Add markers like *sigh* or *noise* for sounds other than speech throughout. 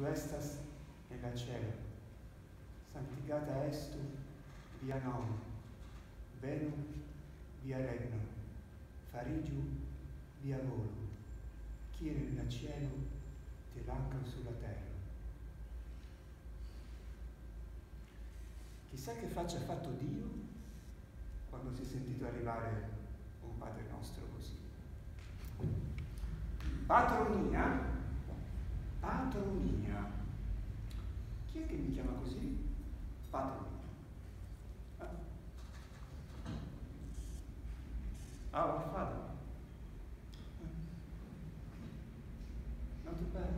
tu estas nella cielo, santificata est via nome, venum via regnum, farigiu via volo, chi nella cielo, te l'anca sulla terra. Chissà che faccia ha fatto Dio quando si è sentito arrivare un Padre nostro così. Patronia, patronia. Chi è che mi chiama così? Patronia. Ah, ah father. Not too bad.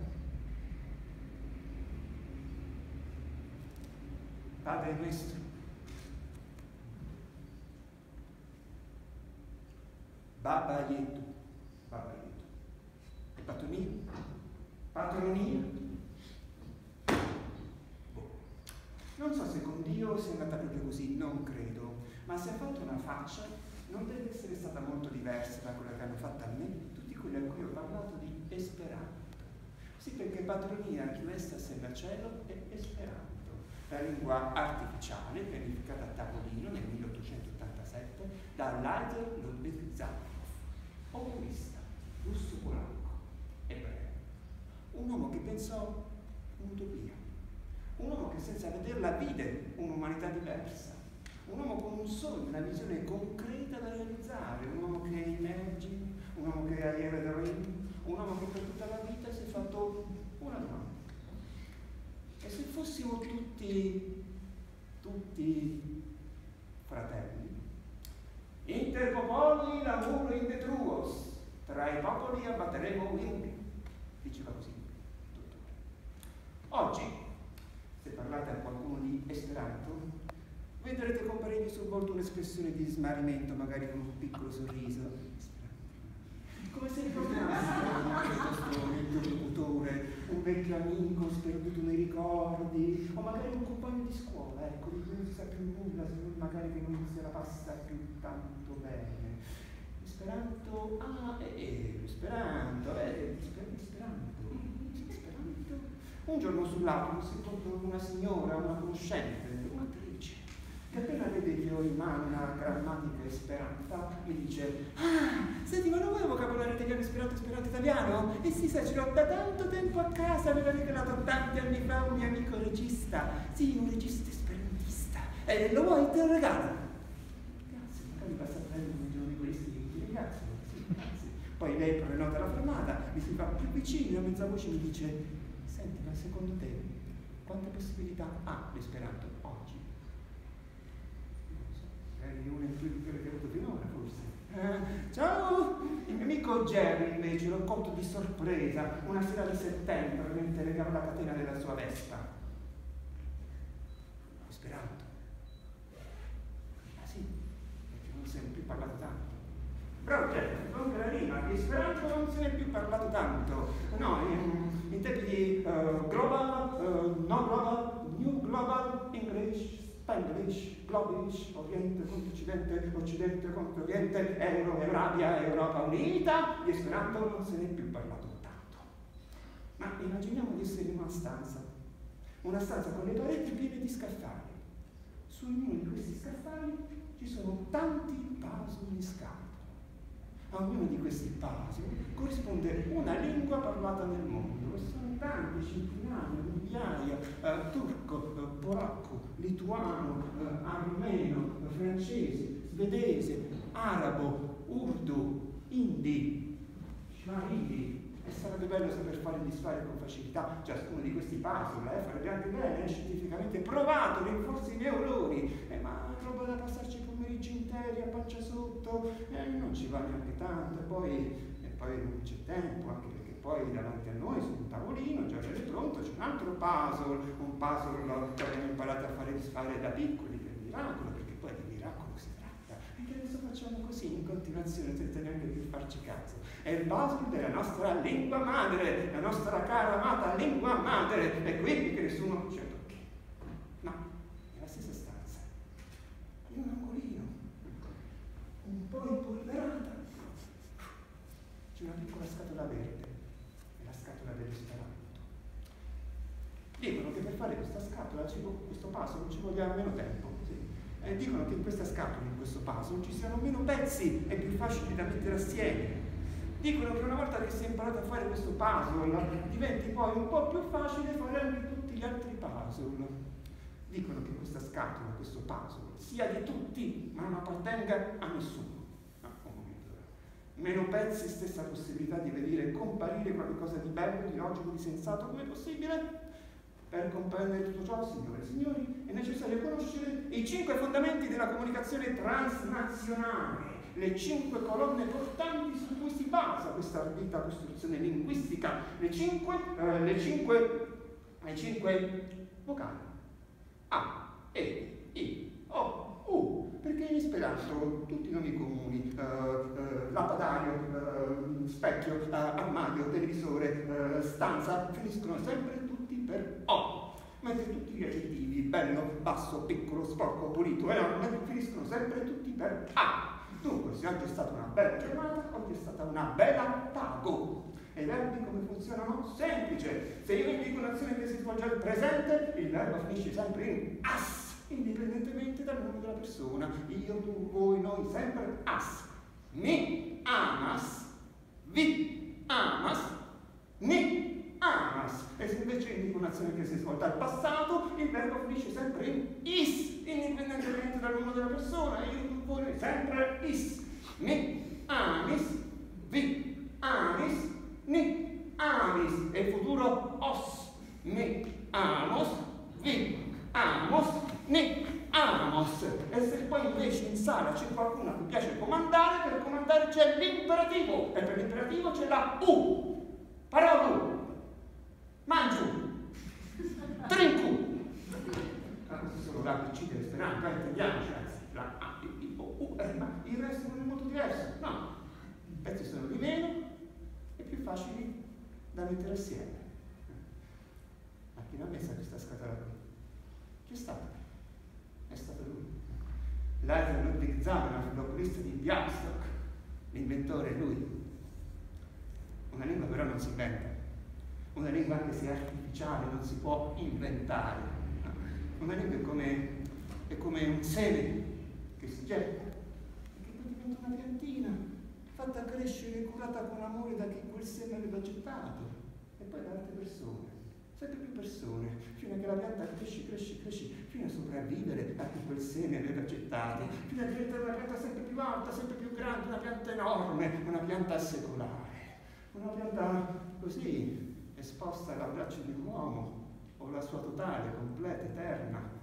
Padre nuestro. Baba Yetu. Baba Yetu. Patronia. Patronia. Non so se con Dio sia andata proprio così, non credo, ma se ha fatto una faccia non deve essere stata molto diversa da quella che hanno fatto a me tutti quelli a cui ho parlato di Esperanto. Sì, perché patronia, chi resta nel cielo, è Esperanto la lingua artificiale pianificata a tavolino nel 1887 da Leiter Ludwig Zapphoff, oculista, russo polacco, ebreo. Un uomo che pensò un'utopia, un uomo che senza vederla vide un'umanità diversa, un uomo con un sogno, una visione concreta da realizzare, un uomo che Imagine, un uomo che Air Dream, un uomo che per tutta la vita si è fatto una domanda. E se fossimo tutti, tutti fratelli, inter popoli l'amore in detruos, tra i popoli abbatteremo i muri, diceva così. Oggi, se parlate a qualcuno di Esperanto, vedrete comparire sul volto un'espressione di smarrimento, magari con un piccolo sorriso, come se ricordasse questo interlocutore, un vecchio amico sperduto nei ricordi, o magari un compagno di scuola, ecco, di cui non si sa più nulla, se non magari che non se la passa più tanto bene. Esperanto, ah, eh, eh, Esperanto, eh, Esperanto. Un giorno sull'autobus incontro una signora, una conoscente, che appena vede che ho in mano una grammatica esperanta mi dice ah, senti ma non vuoi vocabolario italiano, esperanto, esperanto italiano? E sì, sai, ce l'ho da tanto tempo a casa, me l'ha regalato tanti anni fa un mio amico regista, sì, un regista esperantista, e lo vuoi, te lo regalo? Grazie, magari passa a prendere un giorno di questi, ti ringrazio, sì, grazie. Poi lei prenota la fermata, mi si fa più vicino, a mezza voce mi dice senti, ma secondo te quante possibilità ha l'esperanto oggi? eh, una in più di quelle che ho avuto finora forse. Eh, ciao! Il mio amico Jerry invece lo colto di sorpresa una sera di settembre mentre legava la catena della sua Vespa. Esperanto. Ah sì, perché non ne è più parlato tanto. Bravo Jerry, non la rima, di Esperanto non se ne è più parlato tanto. No, in, in tempi di uh, global, uh, non global, new global, English, Spanglish, Globish, Oriente contro Occidente, Occidente contro Oriente, Euro, Eurabia, Europa Unita, di Esperanto non se ne è più parlato tanto. Ma immaginiamo di essere in una stanza, una stanza con le pareti piene di scaffali. Su ognuno di questi scaffali ci sono tanti puzzle in scatola. A ognuno di questi puzzle corrisponde una lingua parlata nel mondo. Sono tanti, centinaia, migliaia, eh, turco, eh, polacco, lituano, eh, armeno, francese, svedese, arabo, urdu, hindi, swahili. E sarebbe bello saper fare il disfare con facilità ciascuno di questi puzzle, eh? farebbe anche bene, è scientificamente provato, rinforzi i neuroni, eh, ma roba da passarci i pomeriggi interi a pancia sotto, eh, non ci va neanche tanto, e poi, e poi non c'è tempo, anche perché poi davanti a noi su un tavolino, già è pronto, c'è un altro puzzle, un puzzle che abbiamo imparato a fare disfare da piccoli per miracolo, perché poi di miracolo si tratta. E che adesso facciamo così in continuazione senza neanche più farci caso. È il puzzle della nostra lingua madre, la nostra cara amata lingua madre, e quindi che nessuno ci tocchi. No, nella stessa in un angolino, un po' impolverata, c'è una piccola scatola verde scatola dell'esperanto. Dicono che per fare questa scatola, questo puzzle, ci voglia meno tempo. Sì. E dicono che in questa scatola, in questo puzzle, ci siano meno pezzi e più facili da mettere assieme. Dicono che una volta che si è imparato a fare questo puzzle, diventi poi un po' più facile fare anche tutti gli altri puzzle. Dicono che questa scatola, questo puzzle, sia di tutti, ma non appartenga a nessuno. No, un momento. Meno pezzi, stessa possibilità di vedere comparire qualcosa di bello, di logico, di sensato come possibile? Per comprendere tutto ciò, signore e signori, è necessario conoscere i cinque fondamenti della comunicazione transnazionale, le cinque colonne portanti su cui si basa questa ardita costruzione linguistica, le cinque, eh, le cinque, le cinque vocali. A, E, I, O, U, perché in esperanto tutti i nomi comuni, eh, eh, lapadario, eh, specchio, eh, armadio, televisore, eh, stanza, finiscono sempre per O, mentre tutti gli aggettivi, bello, basso, piccolo, sporco, pulito, enorme, finiscono sempre tutti per A. Dunque, se oggi è stata una bella giornata, oggi è stata una bella tago. E i verbi come funzionano? Semplice. Se io indico un'azione che si svolge al presente, il verbo finisce sempre in as, indipendentemente dal nome della persona. Io, tu, voi, noi, sempre as. Mi amas, vi amas, ni amas. E se invece indico un'azione che si è svolta al passato, il verbo finisce sempre in is, indipendentemente dal nome della persona. Io voi sempre is. Mi amis, vi amis, ni amis. E il futuro os. Mi amos, vi amos, ni amos. E se poi invece in sala c'è qualcuno cui piace comandare, per comandare c'è l'imperativo. E per l'imperativo c'è la U. Parola Mangio, trinco. Sono l'ABC dell'esperanto, eh, intendiamoci, anzi, la A, I, O, U, R, ma il resto non è molto diverso. No, i pezzi sono di meno più facili da mettere assieme. Ma chi l'ha messa questa scatola qui? Chi è stato? È stato lui. L'altro Ludwig Zamenhof, l'oculista di Bialystok, l'inventore è lui. Una lingua però non si inventa una lingua anche se artificiale non si può inventare. Una lingua è come, è come un seme che si getta e che poi diventa una piantina fatta crescere e curata con amore da chi quel seme aveva gettato e poi da altre persone, sempre più persone, fino a che la pianta cresce, cresce, cresce, fino a sopravvivere a chi quel seme aveva gettato, fino a diventare una pianta sempre più alta, sempre più grande, una pianta enorme, una pianta secolare, una pianta così esposta all'abbraccio di un uomo o la sua totale, completa, eterna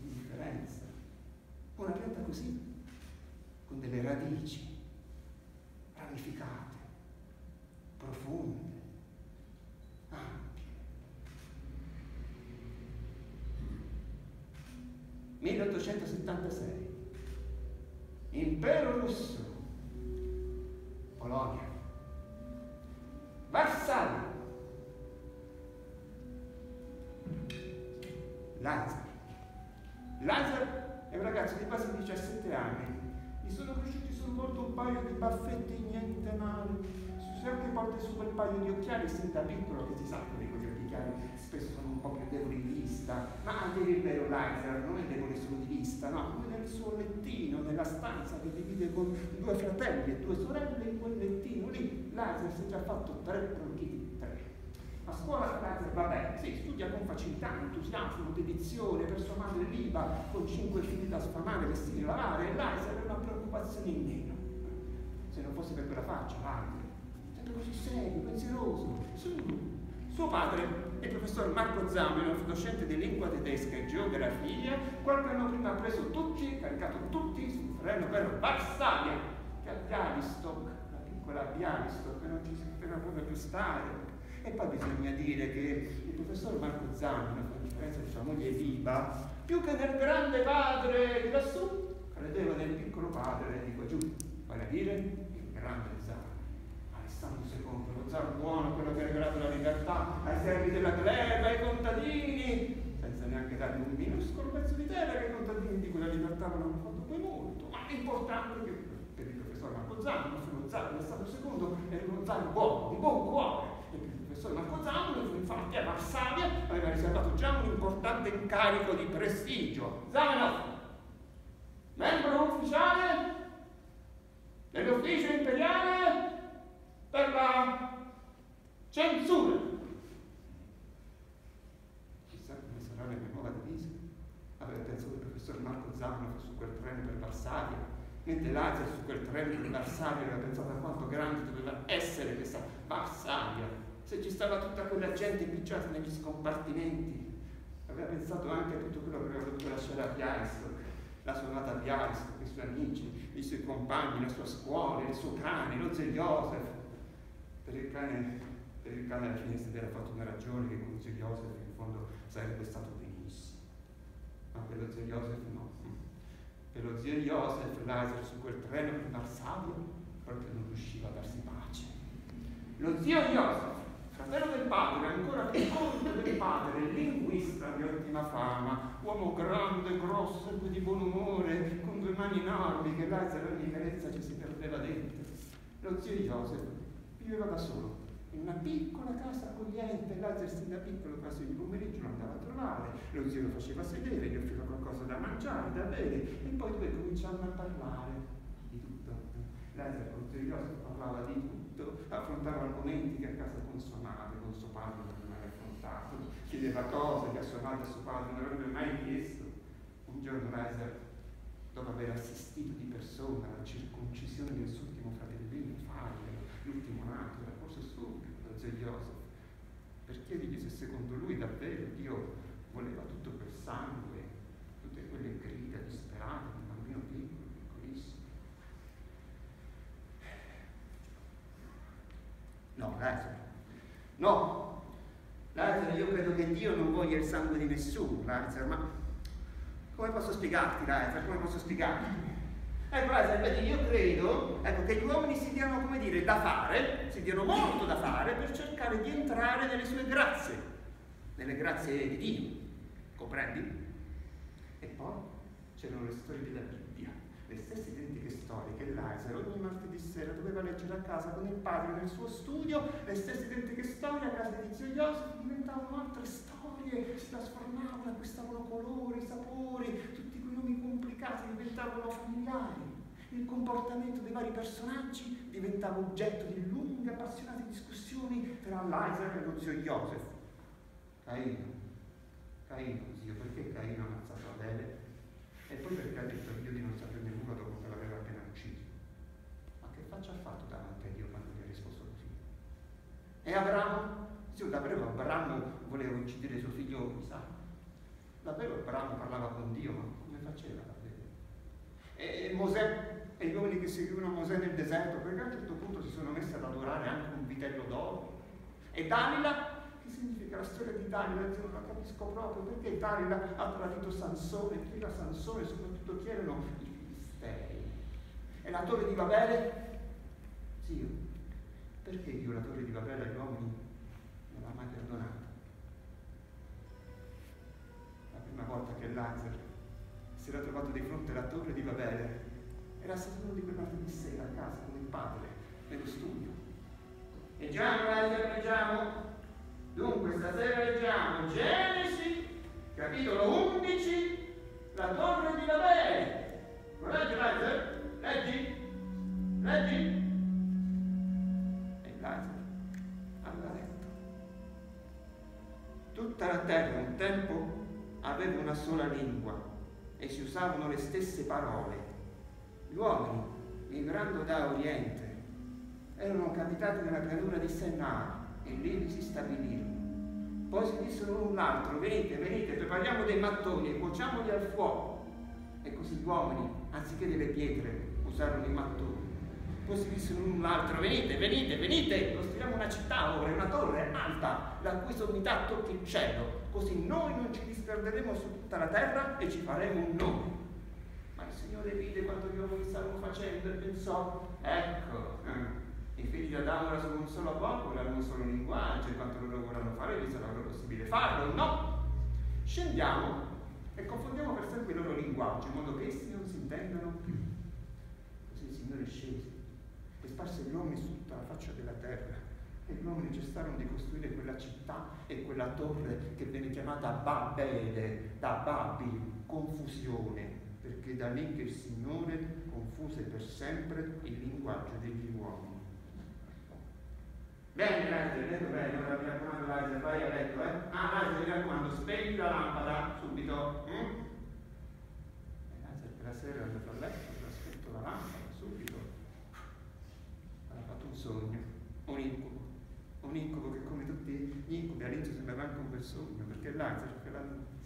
indifferenza. Una pianta così, con delle radici ramificate, profonde, ampie. 1876, Impero russo, Polonia, Varsavia, Lazar. Lazar è un ragazzo di quasi 17 anni, gli sono cresciuti sul volto un paio di baffetti, niente male, si anche porta su quel paio di occhiali sin da piccolo che si sa che quegli occhiali spesso sono un po' più deboli di vista, ma a dire il vero Lazar non è debole solo di vista, no, lui nel suo lettino, nella stanza che divide con due fratelli e due sorelle, in quel lettino lì Lazar si è già fatto tre bronchiti a scuola vabbè, sì, studia con facilità, entusiasmo, dedizione, per sua madre viva, con cinque figli da sfamare, vestire e lavare, e Lazar è una preoccupazione in meno. Se non fosse per quella faccia, Lazar, sempre così serio, pensieroso, su. Suo padre, il professor Marco Zamenhof, docente di lingua tedesca e geografia, qualche anno prima ha preso tutti, caricato tutti sul freno per Varsavia, che a Bialystok, la piccola Bialystok, che non ci si poteva più stare, e poi bisogna dire che il professor Marco Zanni, a differenza di sua moglie viva, più che nel grande padre di lassù, credeva nel piccolo padre di qua giù, vale a dire il grande zar. Alessandro II, lo zar buono, quello che ha regalato la libertà ai servi della gleba, ai contadini, senza neanche dargli un minuscolo pezzo di terra che i contadini di quella libertà non hanno fatto poi molto, ma l'importante è che per il professor Marco Zanni, lo zar Alessandro II, era uno zar buono, di buon cuore, professore Marco Zambro, infatti a Varsavia aveva riservato già un importante incarico di prestigio. Zamenhof, membro ufficiale dell'ufficio imperiale per la censura. Chissà come sarà la mia nuova divisa. Aveva pensato il professor Marco Zamenhof su quel treno per Varsavia, mentre Lazio su quel treno per Varsavia aveva pensato a quanto grande doveva essere questa Varsavia se ci stava tutta quella gente picciata negli scompartimenti. Aveva pensato anche a tutto quello che aveva dovuto lasciare a Bialystok, la sua amata Bialystok, i suoi amici, i suoi compagni, la sua scuola, il suo cane, lo zio Joseph. Per il cane, per il cane alla fine si era fatto una ragione che con zio Joseph in fondo sarebbe stato benissimo. Ma per lo zio Joseph no. Per lo zio Joseph, Lazaro su quel treno per Varsavia proprio non riusciva a darsi pace. Lo zio Joseph fratello del padre, ancora più conte del padre, linguista di ottima fama, uomo grande, grosso, sempre di buon umore, con due mani enormi che Lazzaro ogni carezza ci si perdeva dentro. Lo zio Joseph viveva da solo, in una piccola casa accogliente, Lazzaro sin da piccolo quasi il pomeriggio lo andava a trovare, lo zio lo faceva sedere, gli offriva qualcosa da mangiare, da bere, e poi due cominciavano a parlare di tutto. Lazzaro con zio Joseph parlava di tutto affrontava argomenti che a casa con sua madre, con suo padre non aveva mai affrontato, chiedeva cose che a sua madre e a suo padre non avrebbe mai chiesto. Un giorno Reiser, dopo aver assistito di persona alla circoncisione del suo ultimo fratellino, Fabio, l'ultimo nato, era forse suo, lo zio Joseph, per chiedergli se secondo lui davvero Dio voleva tutto quel sangue, tutte quelle grida disperate No, Lazzaro. No, Lazzaro, io credo che Dio non voglia il sangue di nessuno, Lazzaro, ma come posso spiegarti, Lazzaro? Come posso spiegarti? Ecco, Lazzaro, io credo ecco, che gli uomini si diano, come dire, da fare, si diano molto da fare per cercare di entrare nelle sue grazie, nelle grazie di Dio. Comprendi? E poi c'erano le storie della Bibbia, le stesse identiche storie che Lazzaro ogni martedì sera doveva leggere a casa con il padre nel suo studio, le stesse identiche storie a casa di zio Joseph diventavano altre storie, si trasformavano, acquistavano colori, sapori, tutti quei nomi complicati diventavano familiari. Il comportamento dei vari personaggi diventava oggetto di lunghe, appassionate discussioni tra Lazzaro e lo zio Joseph. Caino, Caino, zio, perché Caino ha ammazzato Abele? E poi perché ha detto a Dio di non sapere nulla dopo che l'aveva appena ucciso? Ma che faccia ha fatto davanti a Dio quando gli ha risposto così? E Abramo? Sì, davvero Abramo voleva uccidere suo figlio Isacco. Davvero Abramo parlava con Dio, ma come faceva davvero? E Mosè e gli uomini che seguivano Mosè nel deserto, perché a un certo punto si sono messi ad adorare anche un vitello d'oro. E Dalila che significa la storia di Dalila? Non la capisco proprio perché Dalila ha tradito Sansone, chi era Sansone e soprattutto chi erano i Filistei. E la torre di Babele? Zio, perché Dio la torre di Babele agli uomini non l'ha mai perdonata? La prima volta che Lazzaro si era trovato di fronte alla torre di Babele era stato uno di quei martedì sera a casa con il padre, nello studio. Leggiamo, Lazzaro, leggiamo. Dunque stasera leggiamo Genesi, capitolo 11, la torre di Babele. Lo leggi, Lazzaro? Leggi? Leggi? Tutta la terra un tempo aveva una sola lingua e si usavano le stesse parole. Gli uomini, migrando da Oriente, erano capitati nella pianura di Sennar e lì si stabilirono. Poi si dissero l'un l'altro, venite, venite, prepariamo dei mattoni e cuociamoli al fuoco. E così gli uomini, anziché delle pietre, usarono i mattoni. Poi si dissero l'un l'altro, venite, venite, venite, costruiamo una città ora, una torre alta, la cui sommità tocchi il cielo, così noi non ci disperderemo su tutta la terra e ci faremo un nome. Ma il Signore vide quanto gli uomini stavano facendo e pensò, ecco, eh, i figli di Adamo erano un solo popolo, avevano un solo linguaggio, e quanto loro vorranno fare, gli sarà possibile farlo. No! Scendiamo e confondiamo per sempre il loro linguaggio, in modo che essi non si intendano più. Così il Signore scese e sparse gli uomini su tutta la faccia della terra E gli uomini cessarono di costruire quella città e quella torre che viene chiamata Babele, da Babi, confusione, perché da lì che il Signore confuse per sempre il linguaggio degli uomini. Bene, Laser, detto bene, ora mi raccomando Laser, vai a letto, eh? Ah, Laser, mi raccomando, spegni la lampada subito. Mm? E Laser per la sera è andato a letto, ha spento la lampada subito. Ha fatto un sogno, un incubo, un incubo che come tutti gli incubi all'inizio sembrava anche un bel sogno, perché Laser quella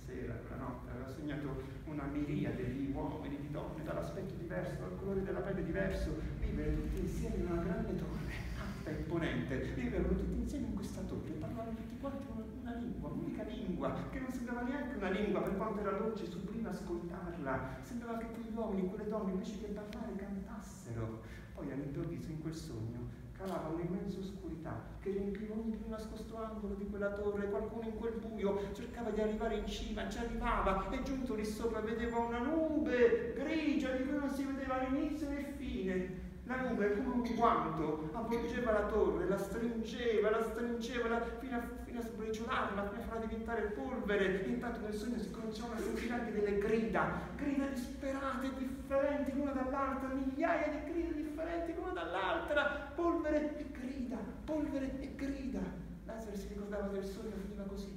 sera, quella notte, aveva sognato una miriade di uomini, di donne, dall'aspetto diverso, dal colore della pelle diverso, vivere tutti insieme in una grande torre alta e imponente, vivevano tutti insieme in questa torre, parlavano tutti quanti una, una lingua, un'unica lingua, che non sembrava neanche una lingua per quanto era dolce sublime ascoltarla, sembrava che quegli uomini, quelle donne, invece che parlare, cantassero. Poi all'improvviso in quel sogno calava un'immensa oscurità che riempiva ogni nascosto angolo di quella torre, qualcuno in quel buio cercava di arrivare in cima, ci arrivava e giunto lì sopra vedeva una nube grigia di cui non si vedeva l'inizio né il fine. La nube come un guanto avvolgeva la torre, la stringeva, la stringeva la, fino, a, fino a sbriciolarla, fino a farla diventare polvere. Intanto nel sogno si cominciavano a sentire anche delle grida, grida disperate, differenti l'una dall'altra, migliaia di grida differenti l'una dall'altra, polvere e grida, polvere e grida. Lazzaro si ricordava il sogno finiva così.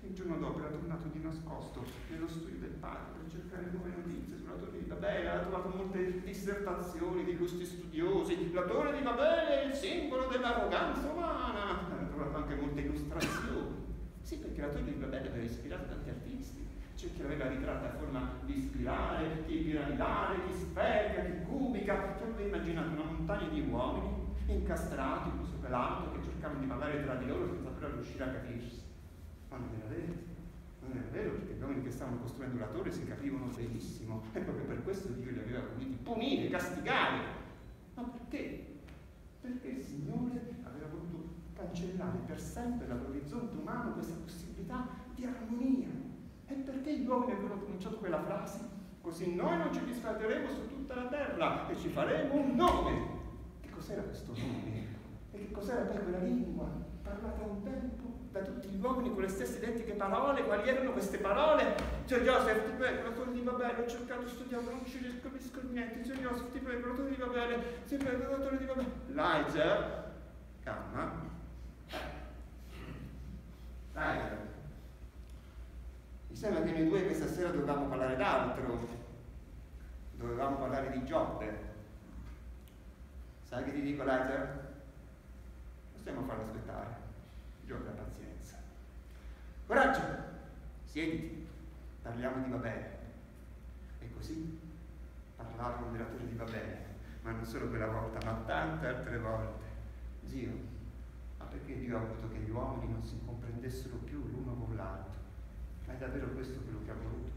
Il giorno dopo era tornato di nascosto nello studio del padre per cercare nuove notizie sulla torre di Babele, ha trovato molte dissertazioni di illustri studiosi, la torre di Babele è il simbolo dell'arroganza umana, trovato anche molte illustrazioni. Sì, perché la torre di Babele aveva ispirato tanti artisti, c'è chi l'aveva ritratta a forma di spirale, chi piramidale, chi sferica, chi cubica, chi aveva immaginato una montagna di uomini incastrati uno sopra l'altro che cercavano di parlare tra di loro senza però riuscire a capirsi. Ma non era vero, non era vero perché gli uomini che stavano costruendo la torre si capivano benissimo e proprio per questo Dio li aveva voluti punire, castigare. Ma perché? Perché il Signore aveva voluto cancellare per sempre dall'orizzonte umano questa possibilità di armonia. E perché gli uomini avevano pronunciato quella frase? Così noi non ci disfratteremo su tutta la terra e ci faremo un nome. Che cos'era questo nome? E che cos'era per quella lingua parlata un tempo da tutti gli uomini con le stesse identiche parole. Quali erano queste parole? Zio Joseph, ti prego, la torre di Babele, ho cercato di non ci capisco niente. Zio Joseph, ti prego, la torre di Babele, ti prego, la torre di Babele. Lizer, calma. Lizer. Mi sembra che noi due questa sera dovevamo parlare d'altro. Dovevamo parlare di Giobbe. Sai che ti dico, Lizer? Possiamo farlo aspettare. Giobbe ha pazienza. Coraggio, siediti, parliamo di Babele. E così parlarono della torre di Babele, ma non solo quella volta, ma tante altre volte. Zio, perché Dio ha voluto che gli uomini non si comprendessero più l'uno con l'altro? Ma è davvero questo quello che ha voluto?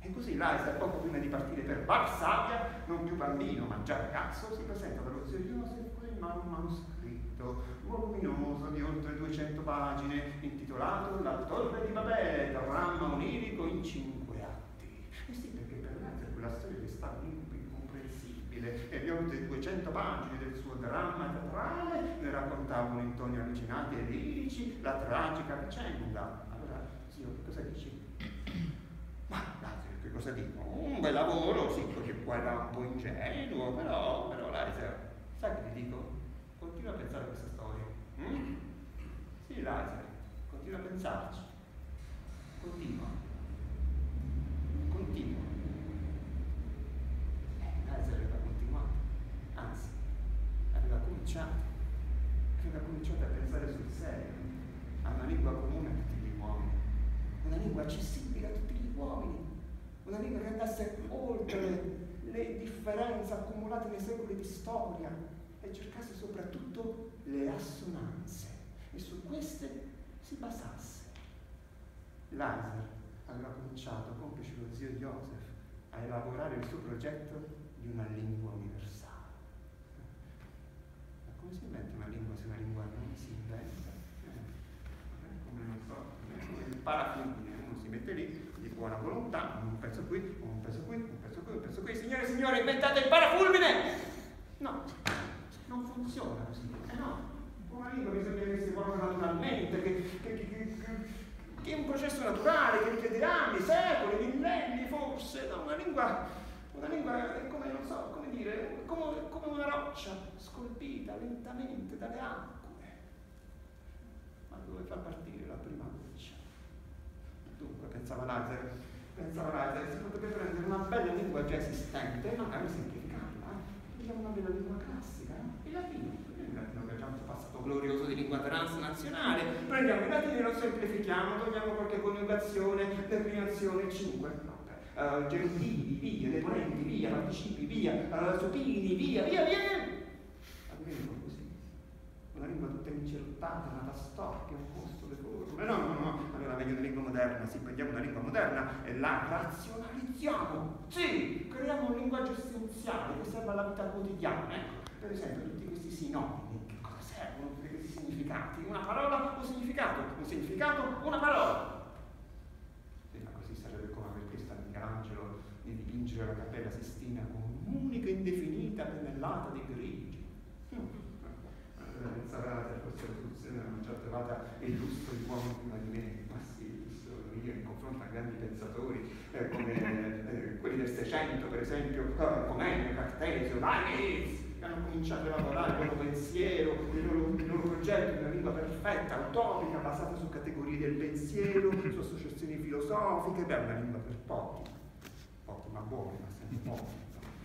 E così Laisa, poco prima di partire per Varsavia, non più bambino, ma già ragazzo, si presenta dallo zio Joseph con in mano un manoscritto voluminoso di oltre 200 pagine, intitolato La Torre di Babele, dramma onirico in cinque atti. E sì, perché per Laisa quella storia che sta incomprensibile e oltre 200 pagine del suo dramma teatrale ne raccontavano in toni allucinati e lirici la tragica vicenda. Allora, zio, che cosa dici? Ma che cosa dico? Un bel lavoro, sì, perché qua era un po' ingenuo, però, però Liza, sai che ti dico? Continua a pensare a questa storia. Mm? Sì, Liza, continua a pensarci. Continua. Continua. Eh, continuato, anzi, aveva cominciato. Aveva cominciato a pensare sul serio, a una lingua comune a tutti gli uomini, una lingua accessibile a tutti gli uomini una lingua che andasse oltre le differenze accumulate nei secoli di storia e cercasse soprattutto le assonanze e su queste si basasse. Laser aveva cominciato, complice lo zio Joseph, a elaborare il suo progetto di una lingua universale. Come si inventa una lingua se una lingua non si inventa? Eh, come non so, il parafulmine, uno si mette lì buona volontà, un pezzo qui, un pezzo qui, un pezzo qui, un pezzo qui. Signore e signori, inventate il parafulmine! No, non funziona così. Eh no, una lingua bisogna che si evolva naturalmente, che, che, che, che, è un processo naturale, che richiede anni, secoli, millenni forse, no? una lingua, una lingua è come, non so, come dire, come, come una roccia scolpita lentamente dalle acque, ma dove fa partire la prima goccia. Dunque, pensava Lazzaro, pensava Lazzaro, si potrebbe prendere una bella lingua già esistente magari semplificarla, prendiamo una bella lingua classica, il latino, il latino che è già un passato glorioso di lingua transnazionale, prendiamo il latino e lo semplifichiamo, togliamo qualche coniugazione, declinazione 5, no, uh, gentili, via, deponenti, via, participi, via, uh, supini, via, via, via. Almeno così. Una lingua tutta incerottata, nata storpia, un posto le forme. No, no, no. Allora meglio una lingua moderna, sì, prendiamo una lingua moderna e la razionalizziamo. Sì, creiamo un linguaggio essenziale che serve alla vita quotidiana. Ecco, per esempio, tutti questi sinonimi, che cosa servono? Tutti questi significati? Una parola, un significato, un significato, una parola. Dipingere la cappella Sistina con un'unica indefinita pennellata di grigi. Pensava che fosse la soluzione a una certa volta illustro di uomini prima di me, ma sì, io in confronto a grandi pensatori eh, come eh, quelli del Seicento, per esempio, eh, Comenio, Cartesio, Leibniz, che hanno cominciato a lavorare il loro pensiero, il loro, il loro progetto di una lingua perfetta, autonomica, basata su categorie del pensiero, su associazioni filosofiche, beh, una lingua per pochi ma buono, ma sempre buono.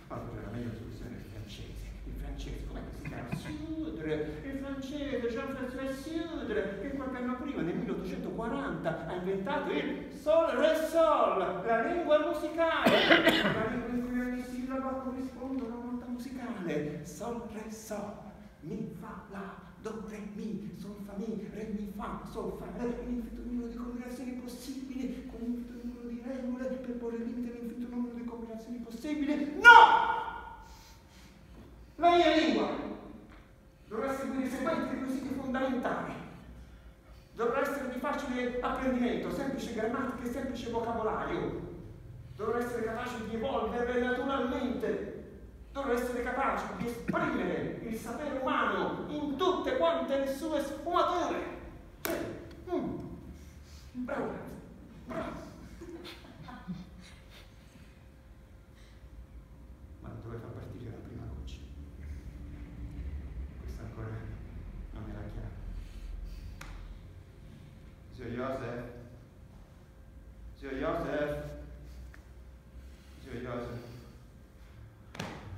Allora la meglio soluzione il francese. Il francese, come si chiama? Sudre, il francese Jean-François Sudre, che qualche anno prima, nel 1840, ha inventato il sol, re, sol, la lingua musicale, la lingua in cui ogni sillaba corrisponde a una nota musicale. Sol, re, sol, mi, fa, la, do, re, mi, sol, fa, mi, re, mi, fa, sol, fa, re, un infinito numero di combinazioni possibili, con infinito numero di regole per porre limite all'infinito numero di combinazioni possibili. No! La mia lingua dovrà seguire i seguenti requisiti fondamentali. Dovrà essere di facile apprendimento, semplice grammatica e semplice vocabolario. Dovrà essere capace di evolvere naturalmente dovrà essere capace di esprimere il sapere umano in tutte quante le sue sfumature. Mm, bravo, bravo. Ma dove fa partire la prima goccia? Questa ancora non era chiara. Zio Joseph? Zio Joseph? Zio Joseph?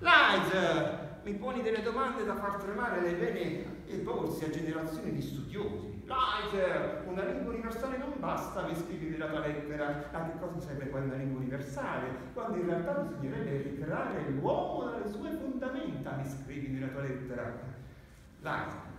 Light! Mi poni delle domande da far tremare le vene e polsi a generazioni di studiosi. Light! Una lingua universale non basta, mi scrivi della tua lettera. A che cosa serve poi una lingua universale? Quando in realtà bisognerebbe ricreare l'uomo dalle sue fondamenta, mi scrivi nella tua lettera. Light!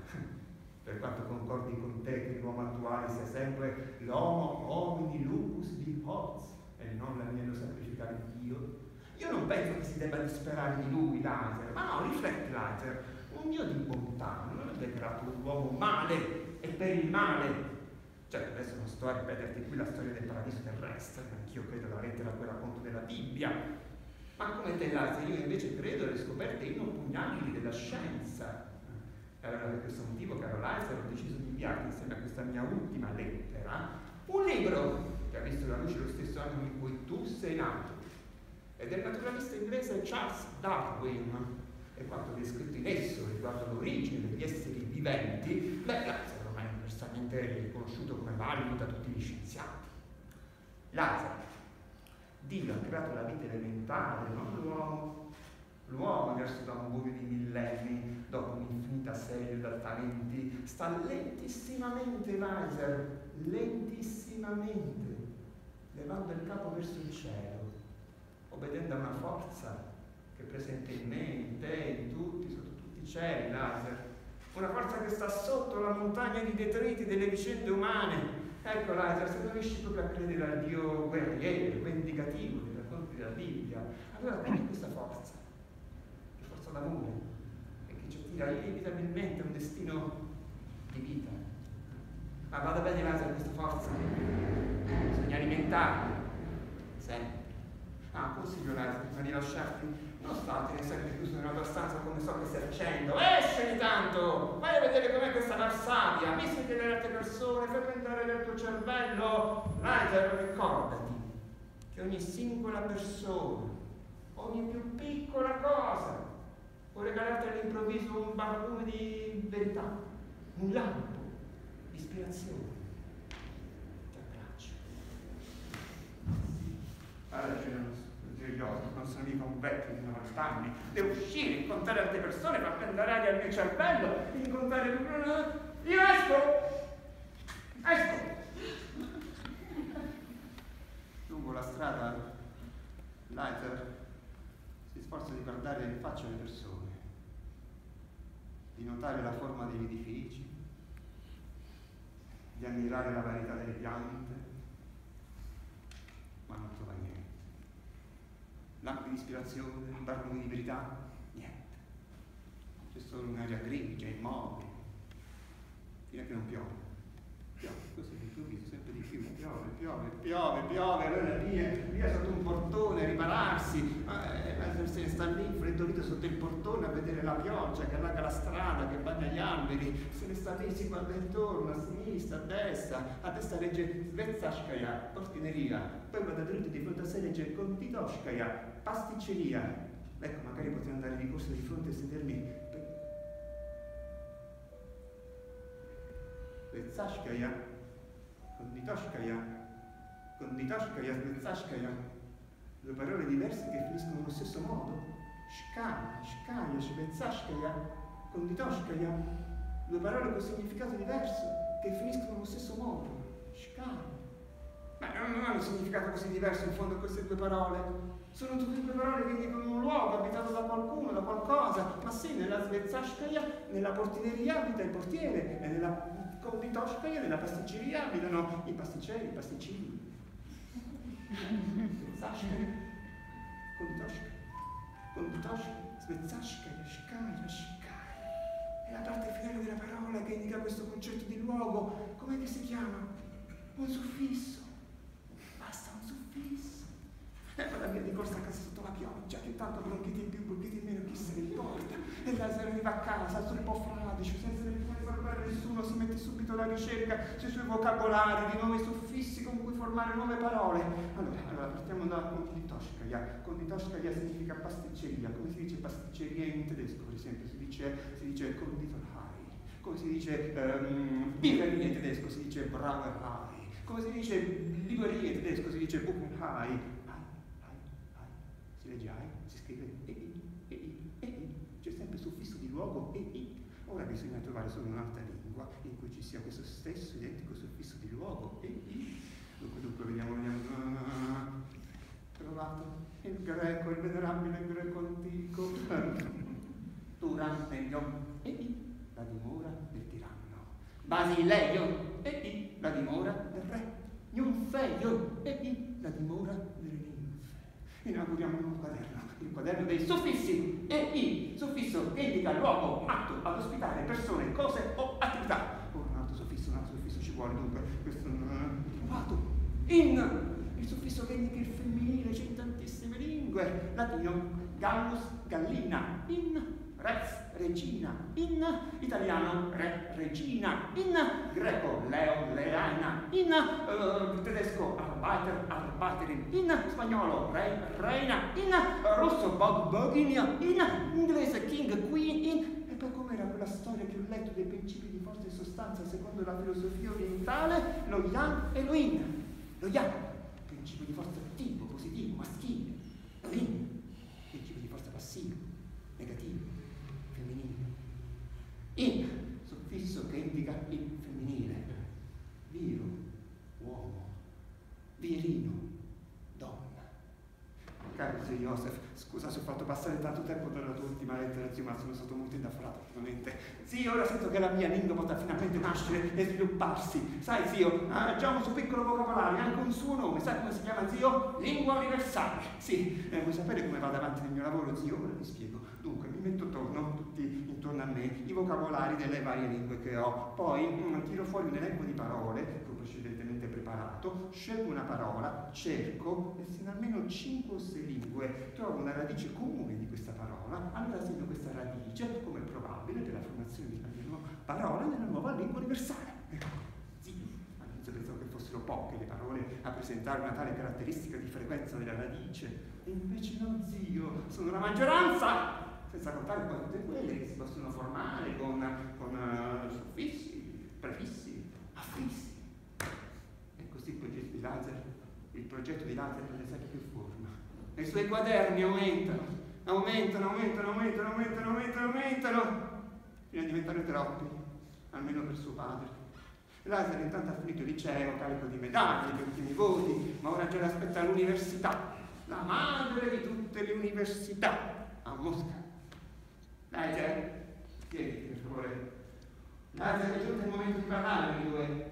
Per quanto concordi con te che l'uomo attuale sia sempre l'homo homini lupus di Hobbes e non l'agnello sacrificare di Dio, io non penso che si debba disperare di lui, Laser, ma no, rifletti Laser, un Dio di bontà non avrebbe creato l'uomo male e per il male. Cioè, adesso non sto a ripeterti qui la storia del paradiso terrestre, anch'io credo alla lettera a quel racconto della Bibbia, ma come te Laser, io invece credo alle scoperte inoppugnabili della scienza. Allora per questo motivo, caro Laser, ho deciso di inviarti insieme a questa mia ultima lettera un libro che ha visto la luce lo stesso anno in cui tu sei nato e del naturalista inglese Charles Darwin e quanto descritto in esso riguardo l'origine degli esseri viventi, beh, Laser ormai è universalmente riconosciuto come valido da tutti gli scienziati. Laser, Dio ha creato la vita elementare, non l'uomo. L'uomo, verso da un buio di millenni, dopo un'infinita serie di adattamenti, sta lentissimamente, Laser, lentissimamente, levando il capo verso il cielo obbedendo a una forza che è presente in me, in te, in tutti, sotto tutti i cieli, laser. Una forza che sta sotto la montagna di detriti delle vicende umane. Ecco laser, se non riesci proprio a credere al Dio guerriero, vendicativo dei racconti della Bibbia, allora prendi questa forza, d'amore, e che ci attira inevitabilmente un destino di vita. Ma vada bene laser questa forza, bisogna alimentarla, sempre. Ah, consiglio Liza, prima di lasciarti, non statene sempre chiuso nella tua stanza come so che stai facendo. Escene tanto! Vai a vedere com'è questa Varsavia, mischiati le altre persone, fai prendere del tuo cervello. Liza, ricordati che ogni singola persona, ogni più piccola cosa, può regalarti all'improvviso un barlume di verità, un lampo di ispirazione. Ti abbraccio. Allora, gioioso, non sono mica un vecchio di 90 anni, devo uscire, incontrare altre persone, far prendere aria al mio cervello, incontrare... Io esco! Esco! Lungo la strada, Leiter si sforza di guardare in faccia le persone, di notare la forma degli edifici, di ammirare la varietà delle piante, ma non trova niente lampi di ispirazione, barlumi di verità, niente. C'è solo un'aria grigia, immobile, fino a che non piove. Piove, così all'improvviso, sempre di più, piove, piove, piove, piove, allora via, via sotto un portone a ripararsi, eh, se sta lì freddolito sotto il portone a vedere la pioggia che allaga la strada, che bagna gli alberi, se ne sta lì, si guarda intorno, a sinistra, a destra, a destra legge Svezzaskaya, portineria, poi guarda dritto di fronte a sé legge Konditoshkaya, pasticceria. Ecco, magari potrei andare di corsa di fronte e sedermi. Svezzashkaya, Konditoshkaya, Konditoshkaya, Svezzashkaya, due parole diverse che finiscono nello stesso modo. Shkaya, Shkaya, Svezzashkaya, Konditoshkaya, due parole con significato diverso che finiscono nello stesso modo. Shkaya. Ma non hanno un significato così diverso in fondo queste due parole. Sono tutte due parole che dicono un luogo abitato da qualcuno, da qualcosa. Ma sì, nella Svezzashkaya, nella portineria abita il portiere, e nella Konditoshkaya, nella pasticceria abitano i pasticceri, i pasticcini. Svezzashkaya, Konditoshkaya, Konditoshkaya, Svezzashkaya, Shikaya, Shikaya. È la parte finale della parola che indica questo concetto di luogo. Com'è che si chiama? Un suffisso. E poi la via di corsa a casa sotto la pioggia, che tanto bronchiti in più, bronchiti in meno, chi se ne importa. E la sera arriva a casa, sul po' fradicio, senza informare nessuno, si mette subito alla ricerca sui suoi vocabolari, di nuovi suffissi con cui formare nuove parole. Allora, allora partiamo da Konditoshkaya. Konditoshkaya significa pasticceria. Come si dice pasticceria in tedesco, per esempio? Si dice, si dice Konditorhai. Come si dice um, birreria in tedesco? Si dice Brauerei. Come si dice libreria in tedesco? Si dice Buchenhai legge AI, si scrive EI, EI, EI, c'è sempre il suffisso di luogo EI. Ora bisogna trovare solo un'altra lingua in cui ci sia questo stesso identico suffisso di luogo EI. Dunque, dunque, vediamo, vediamo. Trovato il greco, il venerabile greco antico. *laughs* Turan, meglio, EI, la dimora del tiranno. Basileio, EI, la dimora del re. Nunfeio, EI, la dimora delle lingue inauguriamo un quaderno, il quaderno dei suffissi e I, suffisso che indica luogo atto ad ospitare persone, cose o attività. Oh, un altro suffisso, un altro suffisso ci vuole dunque, questo non è trovato. In, il suffisso che indica il femminile, c'è in tantissime lingue, latino, gallus, gallina, in, res, regina, in italiano re, regina, in greco leo, leana, in uh, tedesco arbeiter, arbeiterin, in spagnolo re, reina, in russo bog, boginia, in inglese king, queen, in... E poi com'era quella storia ho letto dei principi di forza e sostanza secondo la filosofia orientale? Lo yang e lo yin. Lo yang, principio di forza attivo, positivo, maschile. Lo yin, principio di forza passivo, negativo in, suffisso che indica il femminile, viro, uomo, virino, donna. Caro zio Joseph, scusa se ho fatto passare tanto tempo dalla tua ultima lettera, zio, ma sono stato molto indaffarato ultimamente. Zio, ora sento che la mia lingua potrà finalmente nascere e svilupparsi. Sai, zio, ha già un suo piccolo vocabolario, anche un suo nome. Sai come si chiama, zio? Lingua universale. Sì, eh, vuoi sapere come vado avanti nel mio lavoro, zio? Ora ti spiego. Dunque, mi metto attorno, tutti intorno a me, i vocabolari delle varie lingue che ho. Poi mm, tiro fuori un elenco di parole che ho precedentemente preparato scelgo una parola, cerco e se in almeno 5 o 6 lingue trovo una radice comune di questa parola, allora segno questa radice come probabile della formazione di una nuova parola nella nuova lingua universale. Ecco, all'inizio pensavo che fossero poche le parole a presentare una tale caratteristica di frequenza della radice, e invece no, zio, sono la maggioranza! Senza contare tutte quelle che si possono formare con, con uh, suffissi, prefissi, affissi. E così il progetto di Laser, il progetto di Laser prende sempre più forma. E i suoi quaderni aumentano, aumentano, aumentano, aumentano, aumentano, aumentano, aumentano, fino a diventare troppi, almeno per suo padre. Laser intanto ha finito il liceo, carico di medaglie, di ottimi voti, ma ora già l'aspetta all'università, la madre di tutte le università, a Mosca. Laser, tieni per favore. Laser, è giunto il momento di parlare noi due.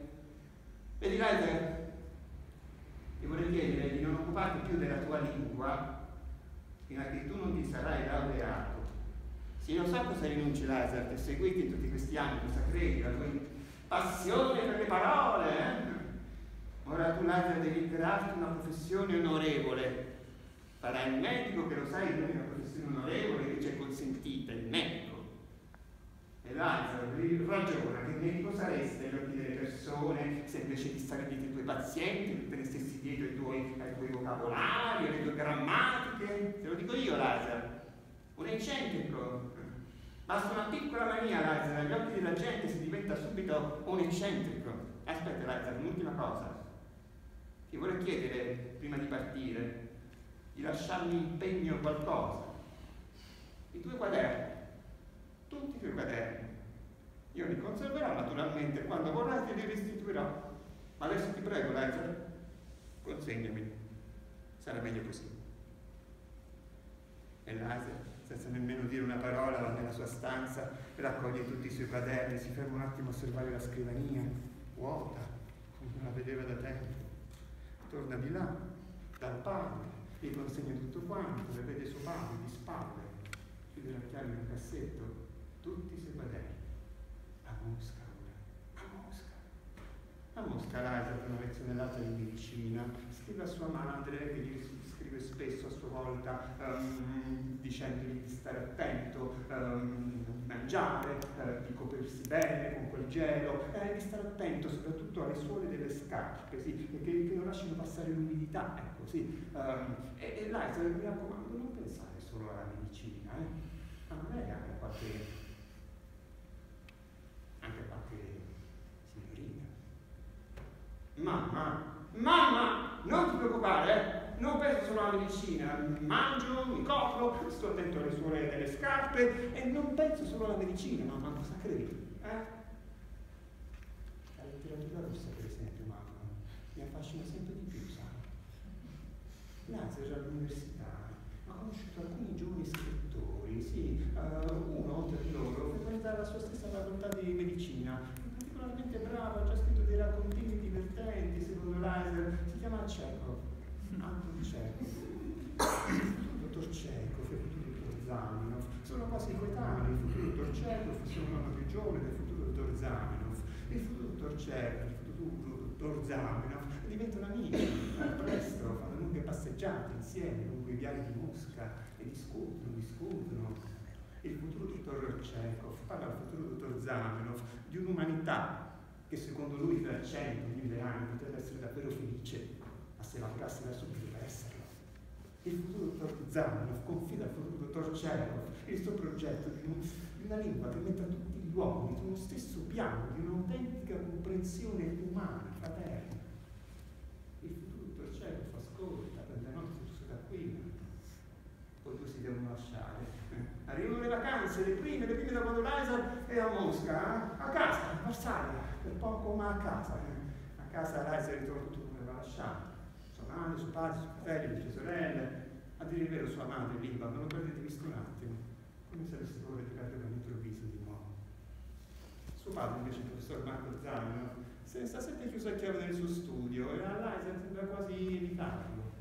Vedi Laser, ti vorrei chiedere di non occuparti più della tua lingua fino a che tu non ti sarai laureato. Sì, non so cosa rinunci ti seguiti in tutti questi anni, cosa credi, la tua passione per le parole. Eh? Ora tu Laser devi crearti una professione onorevole. Farai il medico che lo sai, non è una professione onorevole che ci è consentita, il medico. E Lazzaro ragiona che medico saresti agli occhi delle persone se invece di stare dietro i tuoi pazienti te ne stessi dietro ai tuoi, ai tuoi vocabolari, alle tue grammatiche. Te lo dico io, Lazzaro. Un eccentrico. Basta una piccola mania, Lazzaro, agli occhi della gente si diventa subito un eccentrico. Aspetta, Lazzaro, un'ultima cosa. Ti vorrei chiedere, prima di partire, di lasciarmi impegno qualcosa. I tuoi quaderni, tutti i tuoi quaderni. Io li conserverò naturalmente, quando vorrai te li restituirò. Ma adesso ti prego, Lazzaro, consegnami. Sarà meglio così. E Lazzaro, senza nemmeno dire una parola, va nella sua stanza, raccoglie tutti i suoi quaderni, si ferma un attimo a osservare la scrivania, vuota, come non la vedeva da tempo. Torna di là, dal padre, gli consegna tutto quanto, le vede suo padre di spalle, chiude la chiave nel cassetto, tutti i suoi quaderni. A Mosca ora, a Mosca. A Mosca Laisa per una lezione data di medicina, scrive a sua madre che gli scrive spesso a sua volta um, dicendogli di stare attento, um, mangiare, uh, di coprirsi bene con quel gelo, eh, di stare attento soprattutto alle suole delle scarpe, sì, che, che non lasciano passare l'umidità, ecco, sì. Um, e, e Laisa, mi raccomando, non pensare solo alla medicina, eh, ma magari anche a qualche, anche a qualche signorina. Mamma, mamma, non ti preoccupare, eh? non penso solo alla medicina, mangio, mi copro, sto attento alle suole delle scarpe e non penso solo alla medicina, mamma, cosa credi? Eh? La letteratura russa, per esempio, mamma, mi affascina sempre di più, sai? Lazio era all'università, ha conosciuto alcuni giovani scrittori, sì, uh, uno oltre di loro frequentava la sua stessa facoltà di medicina, particolarmente bravo, ha già scritto dei raccontini divertenti, secondo Laser, si chiama Chekhov, Anton Chekhov, il dottor Chekhov, il futuro dottor Zaminov, sono quasi coetanei, il futuro dottor Chekhov, sono un anno più giovane del futuro dottor Zaminov, il futuro dottor Chekhov, il futuro dottor Zaminov diventano amici, presto fanno lunghe passeggiate insieme lungo i viali di Mosca e discutono, discutono. Il futuro dottor Chekhov parla al futuro dottor Zaminov un'umanità che secondo lui tra cento, mille anni potrebbe essere davvero felice, ma se lavorasse da subito per esserlo. Il futuro dottor Zaminov confida al futuro dottor Chekhov il suo progetto di, un, di una lingua che metta tutti gli uomini su uno stesso piano, di un'autentica comprensione umana, fraterna. Il futuro dottor Chekhov ascolta, prende notte su da qui, poi due si devono lasciare. Arrivano le vacanze, le prime, le prime da quando Laser è a Mosca, eh? a casa, a Varsavia, per poco ma a casa. A casa Laser ritorna tutto come l'aveva lasciato. Sua madre, suo padre, suo fratello, le sue sorelle, a dire il vero sua madre, Limba, non lo perdete visto un attimo, come se avesse paura di perdere all'improvviso di nuovo. Suo padre invece, il professor Marco Zaino, se sta sempre chiuso a chiave nel suo studio e a Laser sembra quasi evitarlo.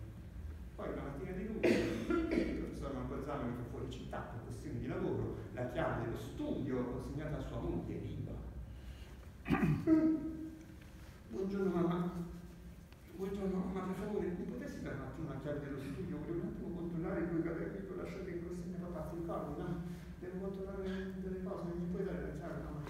Poi una mattina di luglio, il professor Marco Zaino che fuori città per questioni di lavoro, la chiave dello studio consegnata a sua moglie, Limba. *coughs* Buongiorno mamma. per favore, mi potessi dare un attimo la chiave dello studio? Volevo un attimo controllare i due caderni che ho lasciato in consegna papà, ti ricordi, no? Devo controllare delle cose, mi puoi dare la chiave? Mamma?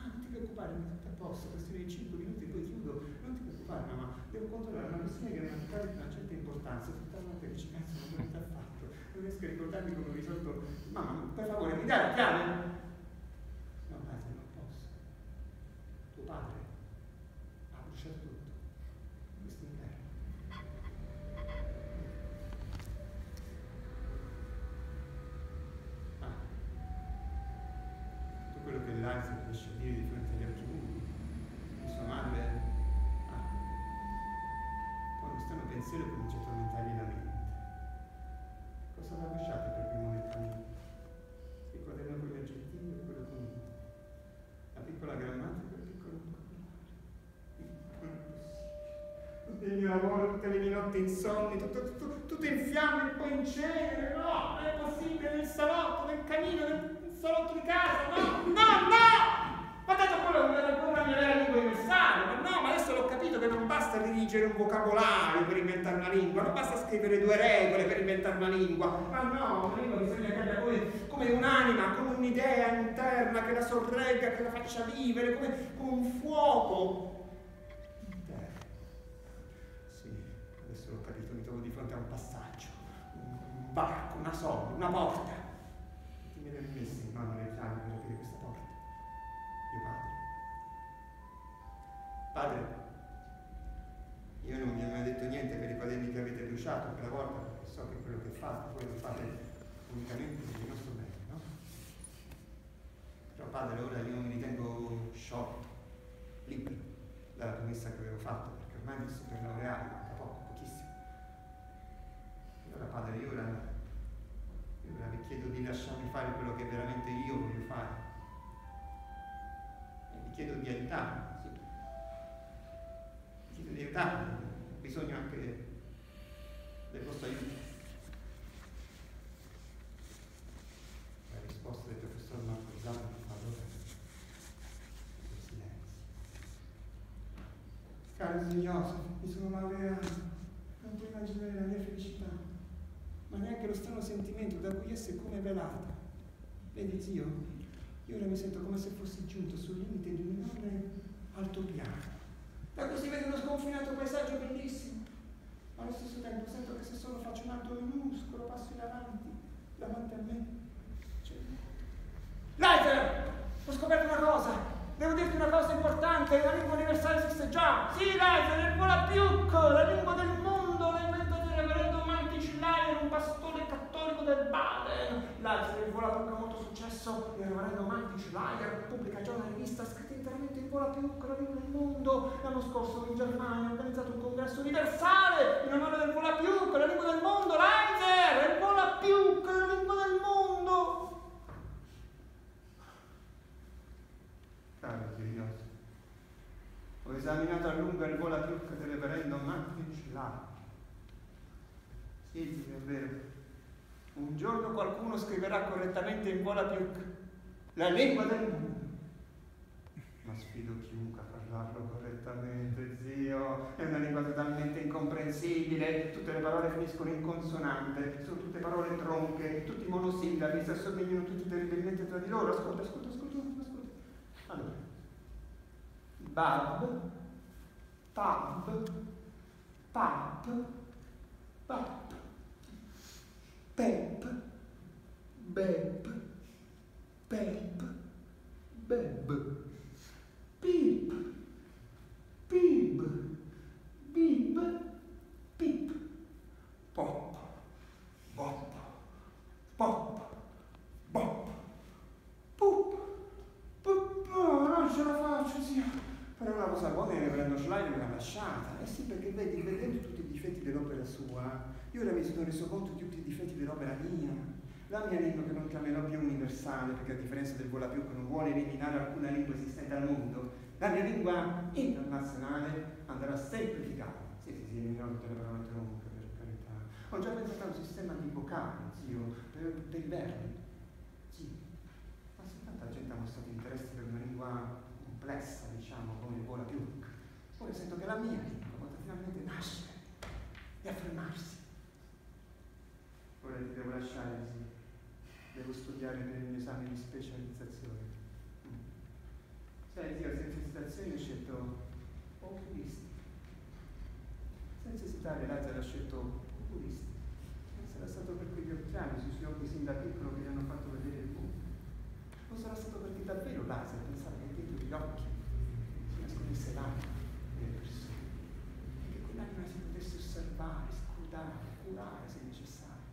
Ah, non ti preoccupare, mi tutto a posto, questione di 5 minuti poi chiudo. Non ti preoccupare, mamma. Devo controllare una questione grammaticale di una Tutta la notte ci penso, non me affatto. Non riesco a ricordarmi come ho risolto. Mamma, per favore, mi dai la chiave? padre ha notti insonni, tutto, tutto, tutto in fiamme e poi in cenere, no, non è possibile, nel salotto, nel camino, nel salotto di casa, no, no, no! Ma dato quello era una mia lingua universale, ma no, ma adesso l'ho capito che non basta dirigere un vocabolario per inventare una lingua, non basta scrivere due regole per inventare una lingua, ma no, una lingua bisogna che abbia come, come un'anima, come un'idea interna che la sorregga, che la faccia vivere, come, come un fuoco varco, una soglia, una porta. Ti devi messo in mano le chiavi per aprire questa porta. Mio padre. Padre, io non vi ho mai detto niente per i quaderni che avete bruciato quella volta, perché so che quello che fate, voi lo fate unicamente per il nostro bene, no? Però padre, ora io mi ritengo sciolto, libero dalla promessa che avevo fatto, perché ormai mi sto per laureare, manca poco, pochissimo. Allora padre, io ora allora vi chiedo di lasciarmi fare quello che veramente io voglio fare. E vi chiedo di aiutarmi, sì. Vi chiedo di aiutarmi, ho bisogno anche del vostro aiuto. La risposta del professor Marco Zano allora silenzio. Caro signore, mi sono laureato, non puoi immaginare la mia felicità ma neanche lo strano sentimento da cui essa è come velata. Vedi, zio, io ora mi sento come se fossi giunto sul limite di un enorme altopiano. Da cui si vede uno sconfinato paesaggio bellissimo, ma allo stesso tempo sento che se solo faccio un alto minuscolo passo in avanti, davanti a me. Cioè... Leiter! Ho scoperto una cosa! Devo dirti una cosa importante, la lingua universale esiste già! Sì, Leiter, il Volapiuc, la lingua del mondo, un pastore cattolico del Baden. L'altro il volato con molto successo, il reverendo Martin Schleyer pubblica già una rivista scritta interamente in vola più lingua del mondo. L'anno scorso in Germania ha organizzato un congresso universale in onore del vola più, la lingua del mondo, Leiser, il vola più, la del mondo. Caro Dio, ho esaminato a lungo il vola più del reverendo Martin Schleyer sì, è vero. Un giorno qualcuno scriverà correttamente in vola più la lingua del mondo. Ma sfido chiunque a parlarlo correttamente, zio. È una lingua totalmente incomprensibile. Tutte le parole finiscono in consonante, sono tutte parole tronche, tutti monosillabi, si assomigliano tutti terribilmente tra di loro. Ascolta, ascolta, ascolta, ascolta. Allora. Bab, pub, pap, pap. Pep, Beb, Pep, Beb, Pip, Pib, Bib, Pip, Pop, Bop, Pop, Bop, Pup, Pup, non ce la faccio, zio. Però una cosa buona è che prendo Schlein me l'ha lasciata. Eh sì, perché vedi, vedendo tutti difetti dell'opera sua, io ora mi sono reso conto di tutti i difetti dell'opera mia. La mia lingua che non chiamerò più universale, perché a differenza del vola più che non vuole eliminare alcuna lingua esistente al mondo, la mia lingua internazionale andrà semplificata. Sì, sì, sì, eliminerò tutte le parole tronche, per carità. Ho già pensato a un sistema di vocali, zio, per, per i verbi. Sì. Ma se tanta gente ha mostrato interesse per una lingua complessa, diciamo, come vola più. Ora sento che la mia lingua potrà finalmente nascere e affermarsi. Ora ti devo lasciare, sì. Devo studiare per il mio esame di specializzazione. Sai, zio, senza esitazione ho scelto oculisti. Senza esitare Lazzaro ha scelto oculisti. Sarà stato per quegli occhiali sui suoi occhi sin da piccolo che gli hanno fatto vedere il mondo. O sarà stato perché davvero Lazzaro pensava che dietro gli occhi si nascondesse l'anima delle persone. E che quell'anima si potesse osservare, scrutare, curare se necessario.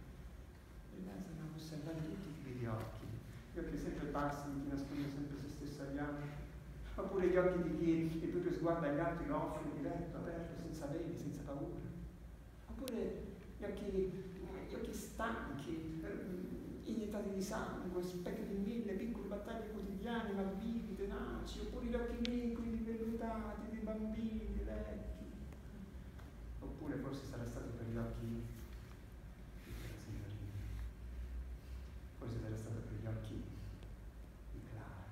E Lazzaro non osservare tutti i tipi di occhi. Gli occhi sempre bassi di chi nasconde sempre se stesso agli altri. Oppure gli occhi di chi il proprio sguardo agli altri lo offre diretto, aperto, senza veli, senza paura. Oppure gli occhi gli occhi stanchi, eh, iniettati di sangue, specchi di mille piccole battaglie quotidiane, ma vivi, tenaci, oppure gli occhi liquidi, vellutati, dei bambini, dei vecchi. Oppure forse sarà stato per gli occhi della signorina. Sarà stato per gli occhi di Clara.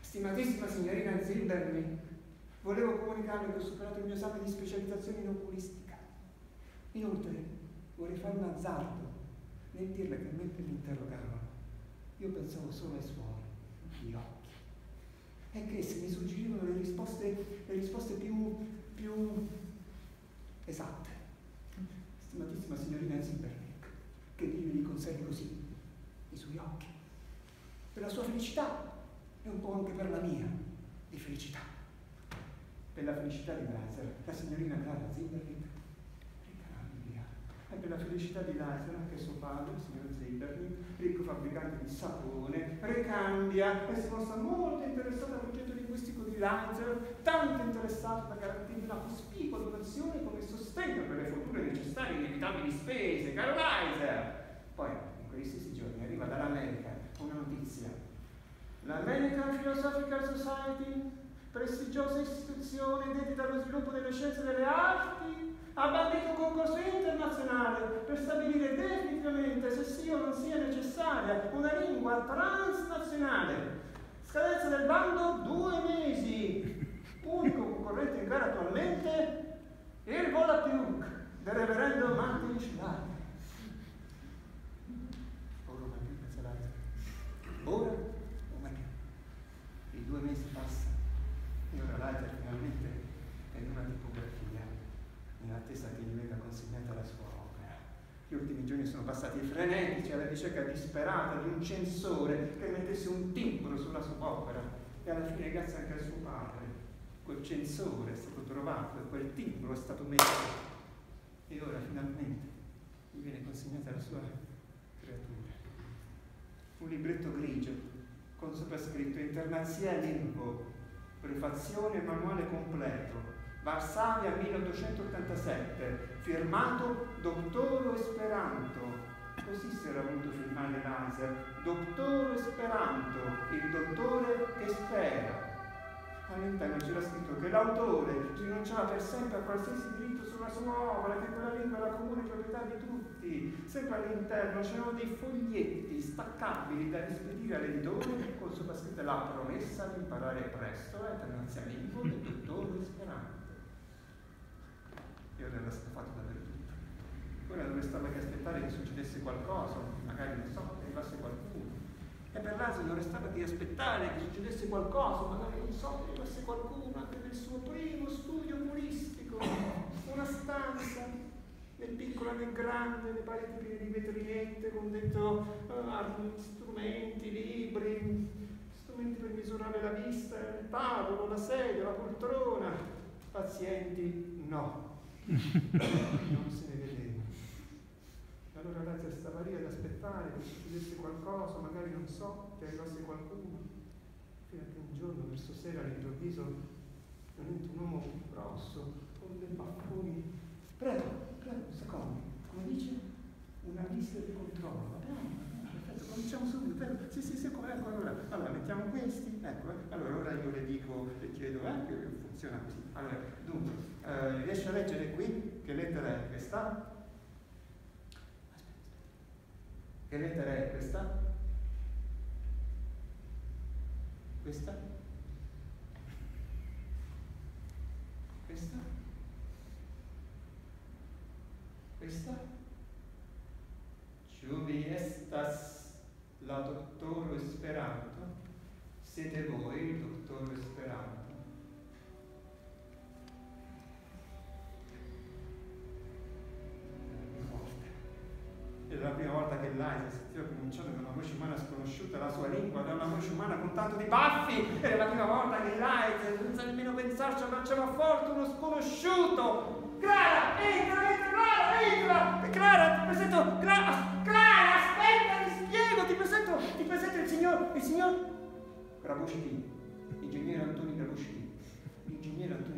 Stimatissima signorina Zilbermi, volevo comunicarle che ho superato il mio esame di specializzazione in oculistica. Inoltre, vorrei fare un azzardo nel dirle che mentre mi interrogavano io pensavo solo ai suoni, gli occhi. E che se mi suggerivano le risposte, le risposte più, più esatte. Stimatissima signorina Zimbernick, che Dio gli conservi così, i suoi occhi. Per la sua felicità e un po' anche per la mia di felicità. Per la felicità di Lazar, la signorina Clara Zimbernick e per la felicità di Lazaro, che suo padre, il signor Zimberli, ricco fabbricante di sapone, recambia e si mostra molto interessato al progetto linguistico di Lazaro, tanto interessato da garantire una cospicua dotazione come sostegno per le future necessarie e inevitabili spese. Caro Lazaro! Poi, in questi stessi giorni, arriva dall'America una notizia. L'American Philosophical Society, prestigiosa istituzione dedita allo sviluppo delle scienze e delle arti, ha bandito un concorso internazionale per stabilire definitivamente se sia o non sia necessaria una lingua transnazionale. Scadenza del bando due mesi. Unico concorrente in gara attualmente il Volapiuk del reverendo Martin Schlein. Ora o mai più, pensate. Ora o mai più. I due mesi passano e ora Leiter finalmente è in una tipografia in attesa che gli venga consegnata la sua opera. Gli ultimi giorni sono passati frenetici alla ricerca disperata di un censore che mettesse un timbro sulla sua opera e alla fine, grazie anche al suo padre, quel censore è stato trovato e quel timbro è stato messo e ora finalmente gli viene consegnata la sua. Un libretto grigio con soprascritto Internazionale Info, prefazione manuale completo Varsavia 1887, firmato Dottoro Esperanto. Così si era voluto firmare Laser, Dottoro Esperanto, il dottore che spera. All'interno c'era scritto che l'autore rinunciava per sempre a qualsiasi diritto sulla sua opera, che quella lingua era comune proprietà di tutti. Sempre all'interno c'erano dei foglietti staccabili da rispedire all'editore con sopra scritta la promessa di imparare presto la internazionale del dottore Esperanto e ora era stato fatto dappertutto. Ora dove stava che aspettare che succedesse qualcosa, magari non so, che arrivasse qualcuno. E per l'Asio non restava che aspettare che succedesse qualcosa, magari non so, che arrivasse qualcuno anche nel suo primo studio oculistico, una stanza e nel grande, le pareti piene di vetrinette con dentro uh, strumenti, libri, strumenti per misurare la vista, il tavolo, la sedia, la poltrona, pazienti no *laughs* non se ne vedeva. Allora Lazio stava lì ad aspettare che succedesse qualcosa, magari non so, che arrivasse qualcuno, fino a che un giorno, verso sera, all'improvviso, veramente un uomo grosso, con dei baffoni. Prego, secondo, come dice, una lista di controllo. Va bene, perfetto, cominciamo subito. Perfetto. Sì, sì, sì, ecco, allora, allora mettiamo questi, ecco, allora ora io le dico, le chiedo, anche che funziona così. Allora, dunque, eh, riesci a leggere qui che lettera è questa? Che lettera è questa? Questa? Questa? Ciu vi estas la dottoro Esperanto? Siete voi il dottoro Esperanto? È la prima volta che Liza sentiva pronunciare da una voce umana sconosciuta la sua lingua, da una voce umana con tanto di baffi. È la prima volta che Liza, senza nemmeno pensarci, abbracciava forte uno sconosciuto. Clara, entra, entra, Clara, entra! Clara, ti presento, Clara, Clara, aspetta, ti spiego, ti presento, ti presento il signor, il signor Graboschi, ingegnere Antonio Graboschi, ingegnere Antonio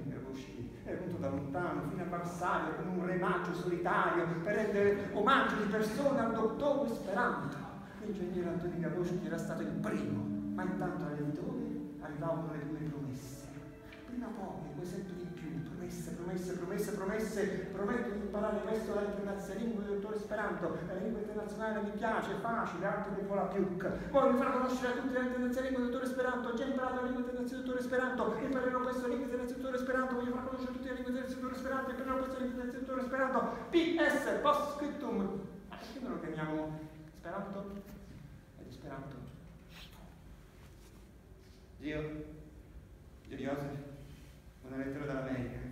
è venuto da lontano fino a Varsavia con un remaggio solitario per rendere omaggio di persona al dottore Speranto. L'ingegnere Antonio Gavoschi era stato il primo, ma intanto all'editore arrivavano le due promesse. Prima poi, poi sempre di promesse, promesse, promesse, promesse, prometto di imparare presto la lingua del dottore Speranto, la lingua internazionale mi piace, è facile, altro che vola più. Voglio far conoscere a tutti la lingua del dottore Speranto, ho già imparato la lingua internazionale del dottore Speranto, imparerò presto la lingua internazionale del dottore Speranto, voglio far conoscere tutti la lingua del dottore Speranto, imparerò presto la lingua internazionale del dottore Speranto, PS, post scriptum. Ma perché non lo chiamiamo Speranto? Ed Speranto. Dio, Dio Joseph, una lettera dall'America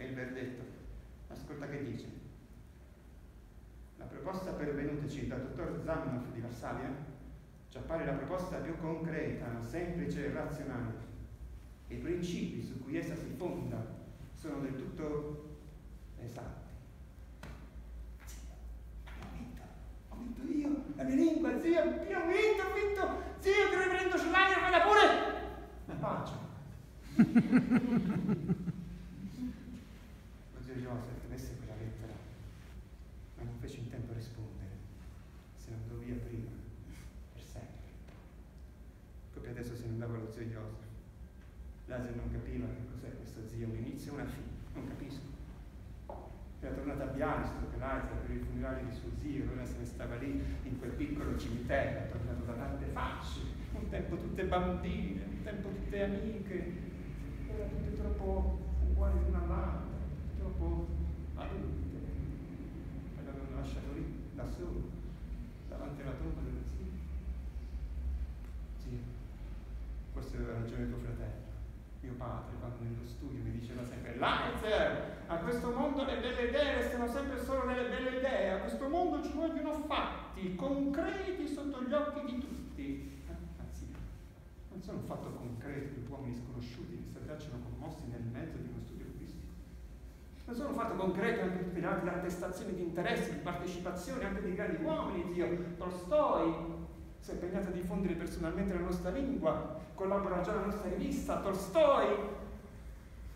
è il verdetto. Ascolta che dice. La proposta pervenutaci dal dottor Zamenhof di Varsavia ci appare la proposta più concreta, semplice e razionale. I principi su cui essa si fonda sono del tutto esatti. Ho vinto, ho vinto io, la mia lingua, zio, io ho vinto, ho vinto, zio, che reverendo Schleiner, vada pure! La pace. *laughs* zio Joseph lesse quella lettera, ma non fece in tempo a rispondere, se ne andò via prima, per sempre. Proprio adesso se ne andava lo zio Joseph. Laser non capiva che cos'è questo zio, un inizio e una fine, non capisco. Era tornata a Bialystok, Laser, per i funerali di suo zio, ora se ne stava lì in quel piccolo cimitero, tornato da tante facce, un tempo tutte bambine, un tempo tutte amiche, ora tutte troppo uguali l'una all'altra troppo adulte e l'avevano lasciato lì da solo davanti alla tomba dello zio. Zio, forse aveva ragione tuo fratello. Mio padre, quando nello studio mi diceva sempre, Lanzer, a questo mondo le belle idee restano sempre solo delle belle idee, a questo mondo ci vogliono fatti, concreti sotto gli occhi di tutti. Anzi, non sono un fatto concreto di uomini sconosciuti che si abbracciano commossi nel mezzo di uno studio non sono un fatto concreto anche gli altri attestazioni di interessi, di partecipazione anche dei grandi uomini, zio Tolstoi si è impegnato a diffondere personalmente la nostra lingua, collabora già alla nostra rivista, Tolstoi.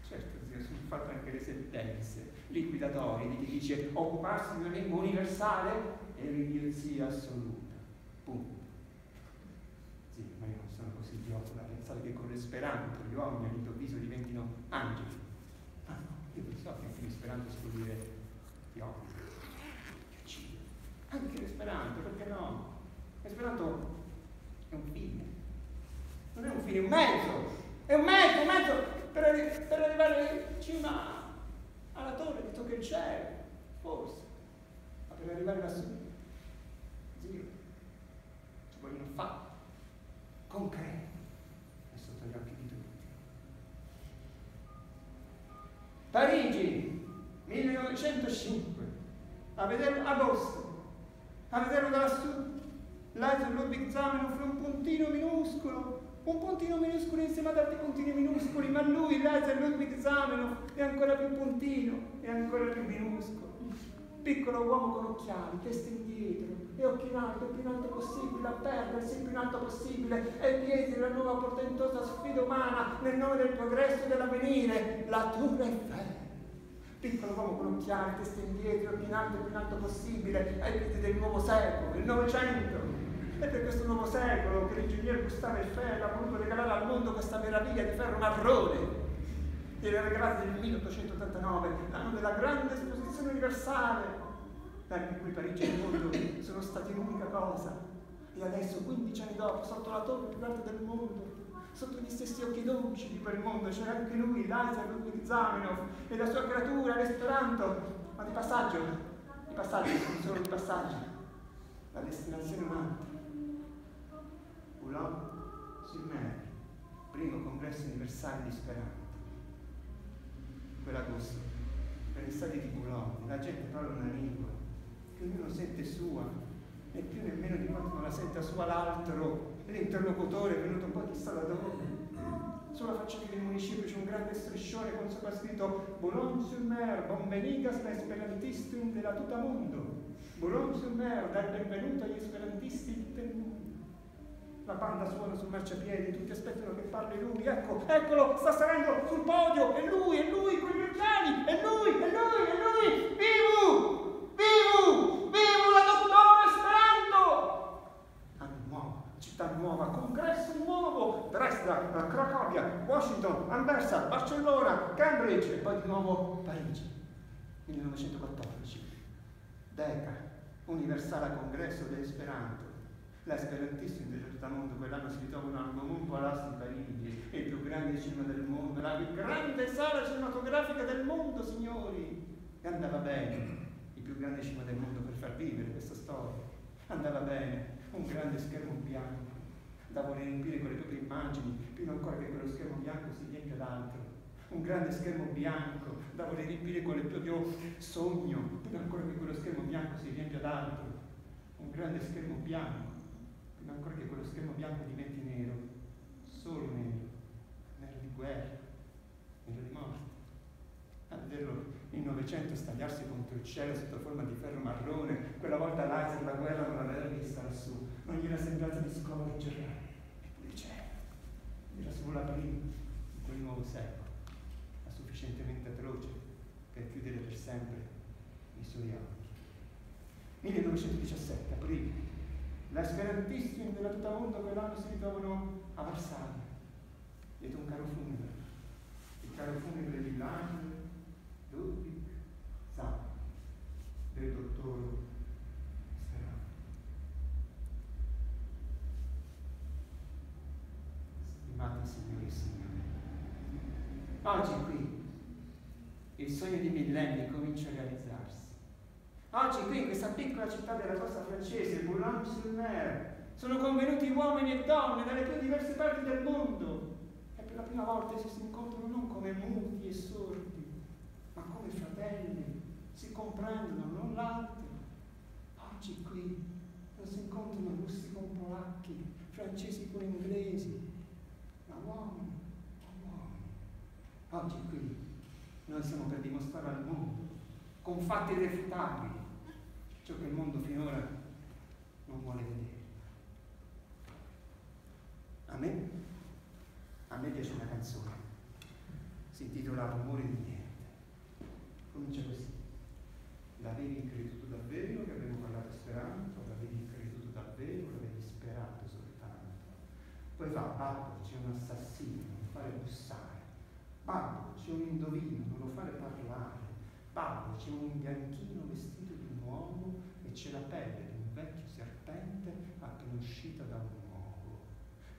Certo, sono fatte anche le sentenze liquidatorie di chi dice occuparsi di una lingua universale è l'idiozia assoluta. Punto. Zio, ma io non sono così idiota da pensare che con l'esperanto gli uomini all'improvviso diventino angeli. Ah no, io so che Esperanto si può dire io uccido. Anche l'esperanto, perché no? L'esperanto è un fine. Non è un fine, è un mezzo. È un mezzo, un mezzo per, arri- per arrivare in cima alla torre di tocca il cielo, forse. Ma per arrivare lassù, zio, ci vogliono fatti concreti sotto gli occhi di tutti. Parigi, 1905, a vederlo agosto, a vederlo da lassù, Leiter Ludwig Zamenhof è un puntino minuscolo, un puntino minuscolo insieme ad altri puntini minuscoli, ma lui, Leiter Ludwig Zamenhof, è ancora più puntino, è ancora più minuscolo. Piccolo uomo con occhiali, testa indietro, e occhi in alto, più in alto possibile, a perdersi il più in alto possibile, e piedi della nuova portentosa sfida umana nel nome del progresso e dell'avvenire, la Tour Eiffel piccolo uomo con occhiali, testa indietro, più in alto, più in alto possibile, ai piedi del nuovo secolo, il Novecento. E per questo nuovo secolo che l'ingegnere Gustavo Eiffel ha voluto regalare al mondo questa meraviglia di ferro marrone. Gliel'ha regalata nel 1889, l'anno della grande esposizione universale, l'anno in cui Parigi e il mondo sono stati un'unica cosa. E adesso, 15 anni dopo, sotto la torre più alta del mondo, sotto gli stessi occhi dolci di quel mondo c'era anche lui, Isaac Ludwig Zamenhof, e la sua creatura, l'esperanto. Ma di passaggio, I passaggi sono solo i passaggi, la destinazione è Boulogne sur mer, primo congresso universale di Speranza. Quell'agosto, per l'estate di Boulogne, la gente parla una lingua che ognuno sente sua, né più nemmeno di quanto non la senta sua l'altro, l'interlocutore è venuto un po' chissà da dove. Sulla facciata del municipio c'è un grande striscione con sopra scritto Boulogne-sur-Mer, bonvenigas la esperantistum della tuta mondo. Boulogne-sur-Mer, dal benvenuto agli esperantisti del mondo. La banda suona sul marciapiede, tutti aspettano che parli lui. Ecco, eccolo, sta salendo sul podio. È lui, è lui, con gli occhiali. È lui, è lui, è lui. Vivu! Vivu! Vivu la dottore Esperanto! Anno nuovo, città nuova, congresso nuovo. Dresda, Cracovia, Washington, Anversa, Barcellona, Cambridge e poi di nuovo Parigi. 1914. Deca, Universale Congresso dell'Esperanto l'esperantissimo di tutto mondo quell'anno si ritrovano al Momon Palazzo di Parigi, il più grande cinema del mondo, la più grande sala cinematografica del mondo, signori! E andava bene, il più grande cinema del mondo per far vivere questa storia. Andava bene, un grande schermo bianco, da voler riempire con le proprie immagini, prima ancora che quello schermo bianco si riempie d'altro. Un grande schermo bianco, da voler riempire con il proprio sogno, prima ancora che quello schermo bianco si riempie d'altro. Un grande schermo bianco prima ancora che quello schermo bianco diventi nero, solo nero, nero di guerra, nero di morte. A vederlo il Novecento stagliarsi contro il cielo sotto forma di ferro marrone, quella volta l'Aiser la guerra non l'aveva vista lassù, non gli era sembrato di scorgerla. Eppure c'era, era solo la prima di quel nuovo secolo, ma sufficientemente atroce per chiudere per sempre i suoi occhi. 1917, aprile, L'esperantissimi della tutta mondo quell'anno si ritrovano a Varsavia, dietro un caro funebre, il caro funebre di Langel, Ludwig, Zapp, del dottor Sperano. Stimati signori e signori, oggi qui il sogno di millenni comincia a realizzarsi. Oggi qui in questa piccola città della costa francese, Boulogne-sur-Mer, sono convenuti uomini e donne dalle più diverse parti del mondo e per la prima volta si incontrano non come muti e sordi, ma come fratelli, si comprendono l'un l'altro. Oggi qui non si incontrano russi con polacchi, francesi con inglesi, ma uomini con uomini. Oggi qui noi siamo per dimostrare al mondo, con fatti irrefutabili, ciò che il mondo finora non vuole vedere. A me, a me piace una canzone, si intitola Rumore di niente. Comincia così. L'avevi creduto davvero che abbiamo parlato speranto, l'avevi creduto davvero, l'avevi sperato soltanto. Poi fa, babbo, c'è un assassino, non fare bussare. Babbo, c'è un indovino, non lo fare parlare. Babbo, c'è un bianchino vestito uomo e c'è la pelle di un vecchio serpente appena uscita da un uovo.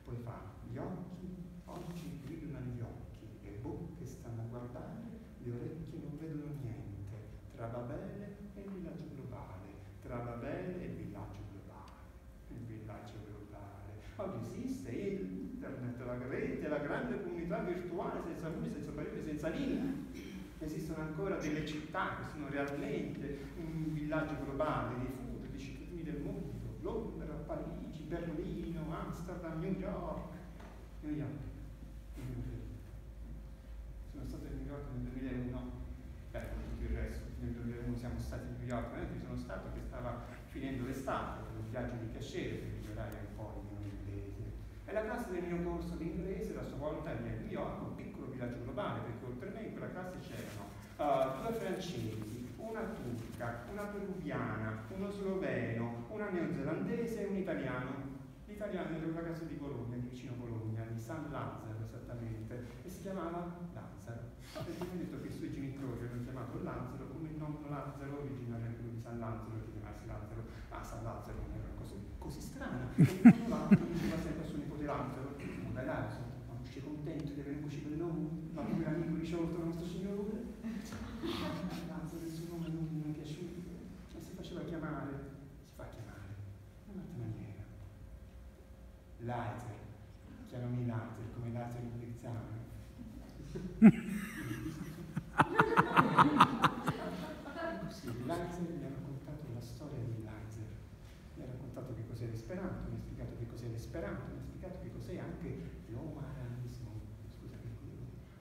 Poi fa gli occhi, oggi brillano gli occhi, le bocche stanno a guardare, le orecchie non vedono niente, tra Babele e il villaggio globale, tra Babele e il villaggio globale, il villaggio globale. Oggi esiste internet, la rete, la grande comunità virtuale senza nulla, senza parole, senza linee esistono ancora delle città che sono realmente un villaggio globale di futuro, di cittadini del mondo, Londra, Parigi, Berlino, Amsterdam, New York, New York. Sono stato a New York nel 2001, beh, con tutto il resto, nel 2001 siamo stati a New York, ma io sono stato che stava finendo l'estate, per un viaggio di piacere per migliorare un po' il mio inglese. E la classe del mio corso di inglese, a sua volta, è a New York, un piccolo villaggio globale, perché oltre me in quella classe c'erano uh, due francesi, una turca, una peruviana, uno sloveno, una neozelandese e un italiano. L'italiano era una casa di Bologna, di vicino Bologna, di San Lazzaro esattamente, e si chiamava Lazzaro. Perché mi ha detto che i suoi genitori l'hanno chiamato Lazzaro come il nonno Lazzaro, lui di San Lazzaro, che chiamarsi Lazzaro. Ah, San Lazzaro non era una cosa così strana. E il nonno Lazzaro ricevuto il nostro Signore, Lazzaro il suo nome non gli è piaciuto. E si faceva chiamare, si fa chiamare in un'altra maniera. Lazzaro, chiamami Lazzaro come Lazzaro in Pizzano. Così, mi ha raccontato la storia di Lazzaro, mi ha raccontato che cos'è l'esperanto, mi ha spiegato che cos'è l'esperanto, mi ha spiegato che cos'è anche l'omaranismo, scusate,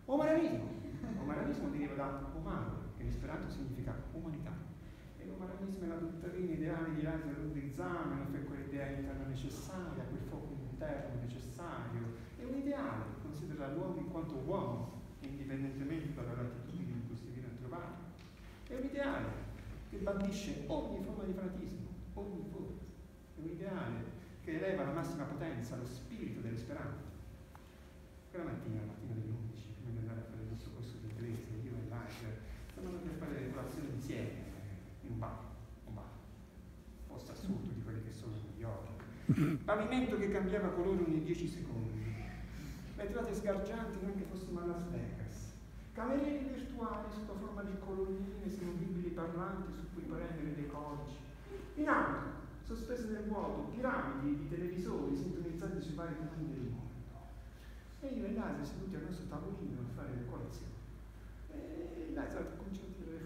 omaranismo, Omaranismo deriva da umano, che in esperanto significa umanità. E l'omaranismo è la dottrina ideale di Leiser Ludwig Zamenhof, è quell'idea interna necessaria, quel fuoco interno necessario. È un ideale, considera l'uomo in quanto uomo, indipendentemente dalle latitudini in cui si viene a trovare. È un ideale che bandisce ogni forma di fanatismo, ogni forma. È un ideale che eleva alla massima potenza lo spirito dell'esperanza. Quella mattina, la mattina delle 11, prima di andare a fare il nostro corso di inglese, io e Lager, fare colazione insieme in un bar, un bar, posto assurdo di quelli che sono New York. Pavimento che cambiava colore ogni 10 secondi. Vetrate sgargianti neanche fossimo a Las Vegas. Camerieri virtuali sotto forma di colonnine smovibili parlanti su cui prendere dei codici. In alto, sospese nel vuoto, piramidi di televisori sintonizzati sui vari punti del mondo. E io e Laser seduti al nostro tavolino a fare le colazioni. E Laser ha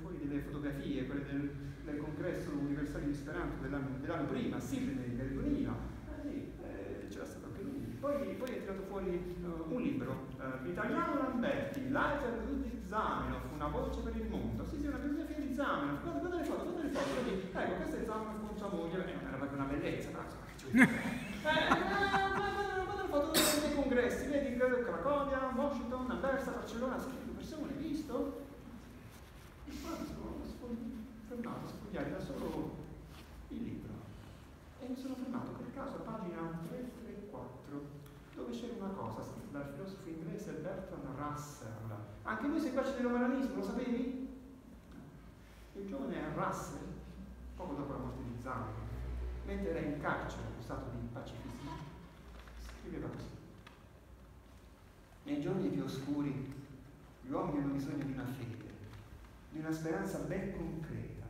fuori delle fotografie, quelle del, del congresso universale di Esperanto dell'anno, dell'anno prima, a Sydney del 2000. Eh, sì, eh, c'era stato anche lui. Poi, poi ha tirato fuori uh, un libro, uh, Italiano Lamberti, Laser Ludwig Zamenhof, una voce per il mondo. Sì, sì, una biografia di Zamenhof. Guarda, guarda le foto, guarda le foto. Vedi? Ecco, questa è Zamenhof con sua moglie. Eh, era proprio una bellezza, no? Insomma, che ci vuoi dire? Eh, guarda, le congressi, vedi? Cracovia, Washington, Anversa, Barcellona, sì, persone, visto? E poi sono fermato a sfogliare da solo il libro. E mi sono fermato per caso a pagina 334, dove c'era una cosa scritta dal filosofo inglese Bertrand Russell. Anche lui seguace dell'umananismo, lo sapevi? Il giovane Russell, poco dopo la morte di Zamenhof, mentre era in carcere accusato di pacifismo, scriveva così. Nei giorni più oscuri gli uomini hanno bisogno di una fede, di una speranza ben concreta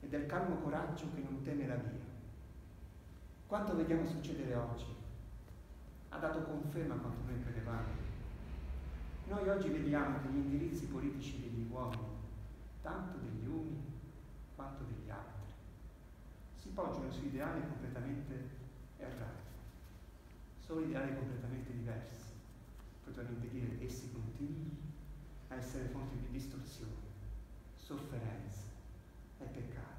e del calmo coraggio che non teme la via. Quanto vediamo succedere oggi ha dato conferma a quanto noi credevamo. Noi oggi vediamo che gli indirizzi politici degli uomini, tanto degli uni quanto degli altri, si poggiano su ideali completamente errati. Sono ideali completamente diversi. Potremmo dire che essi continuino a essere fonte di distorsione, sofrência, é pecado.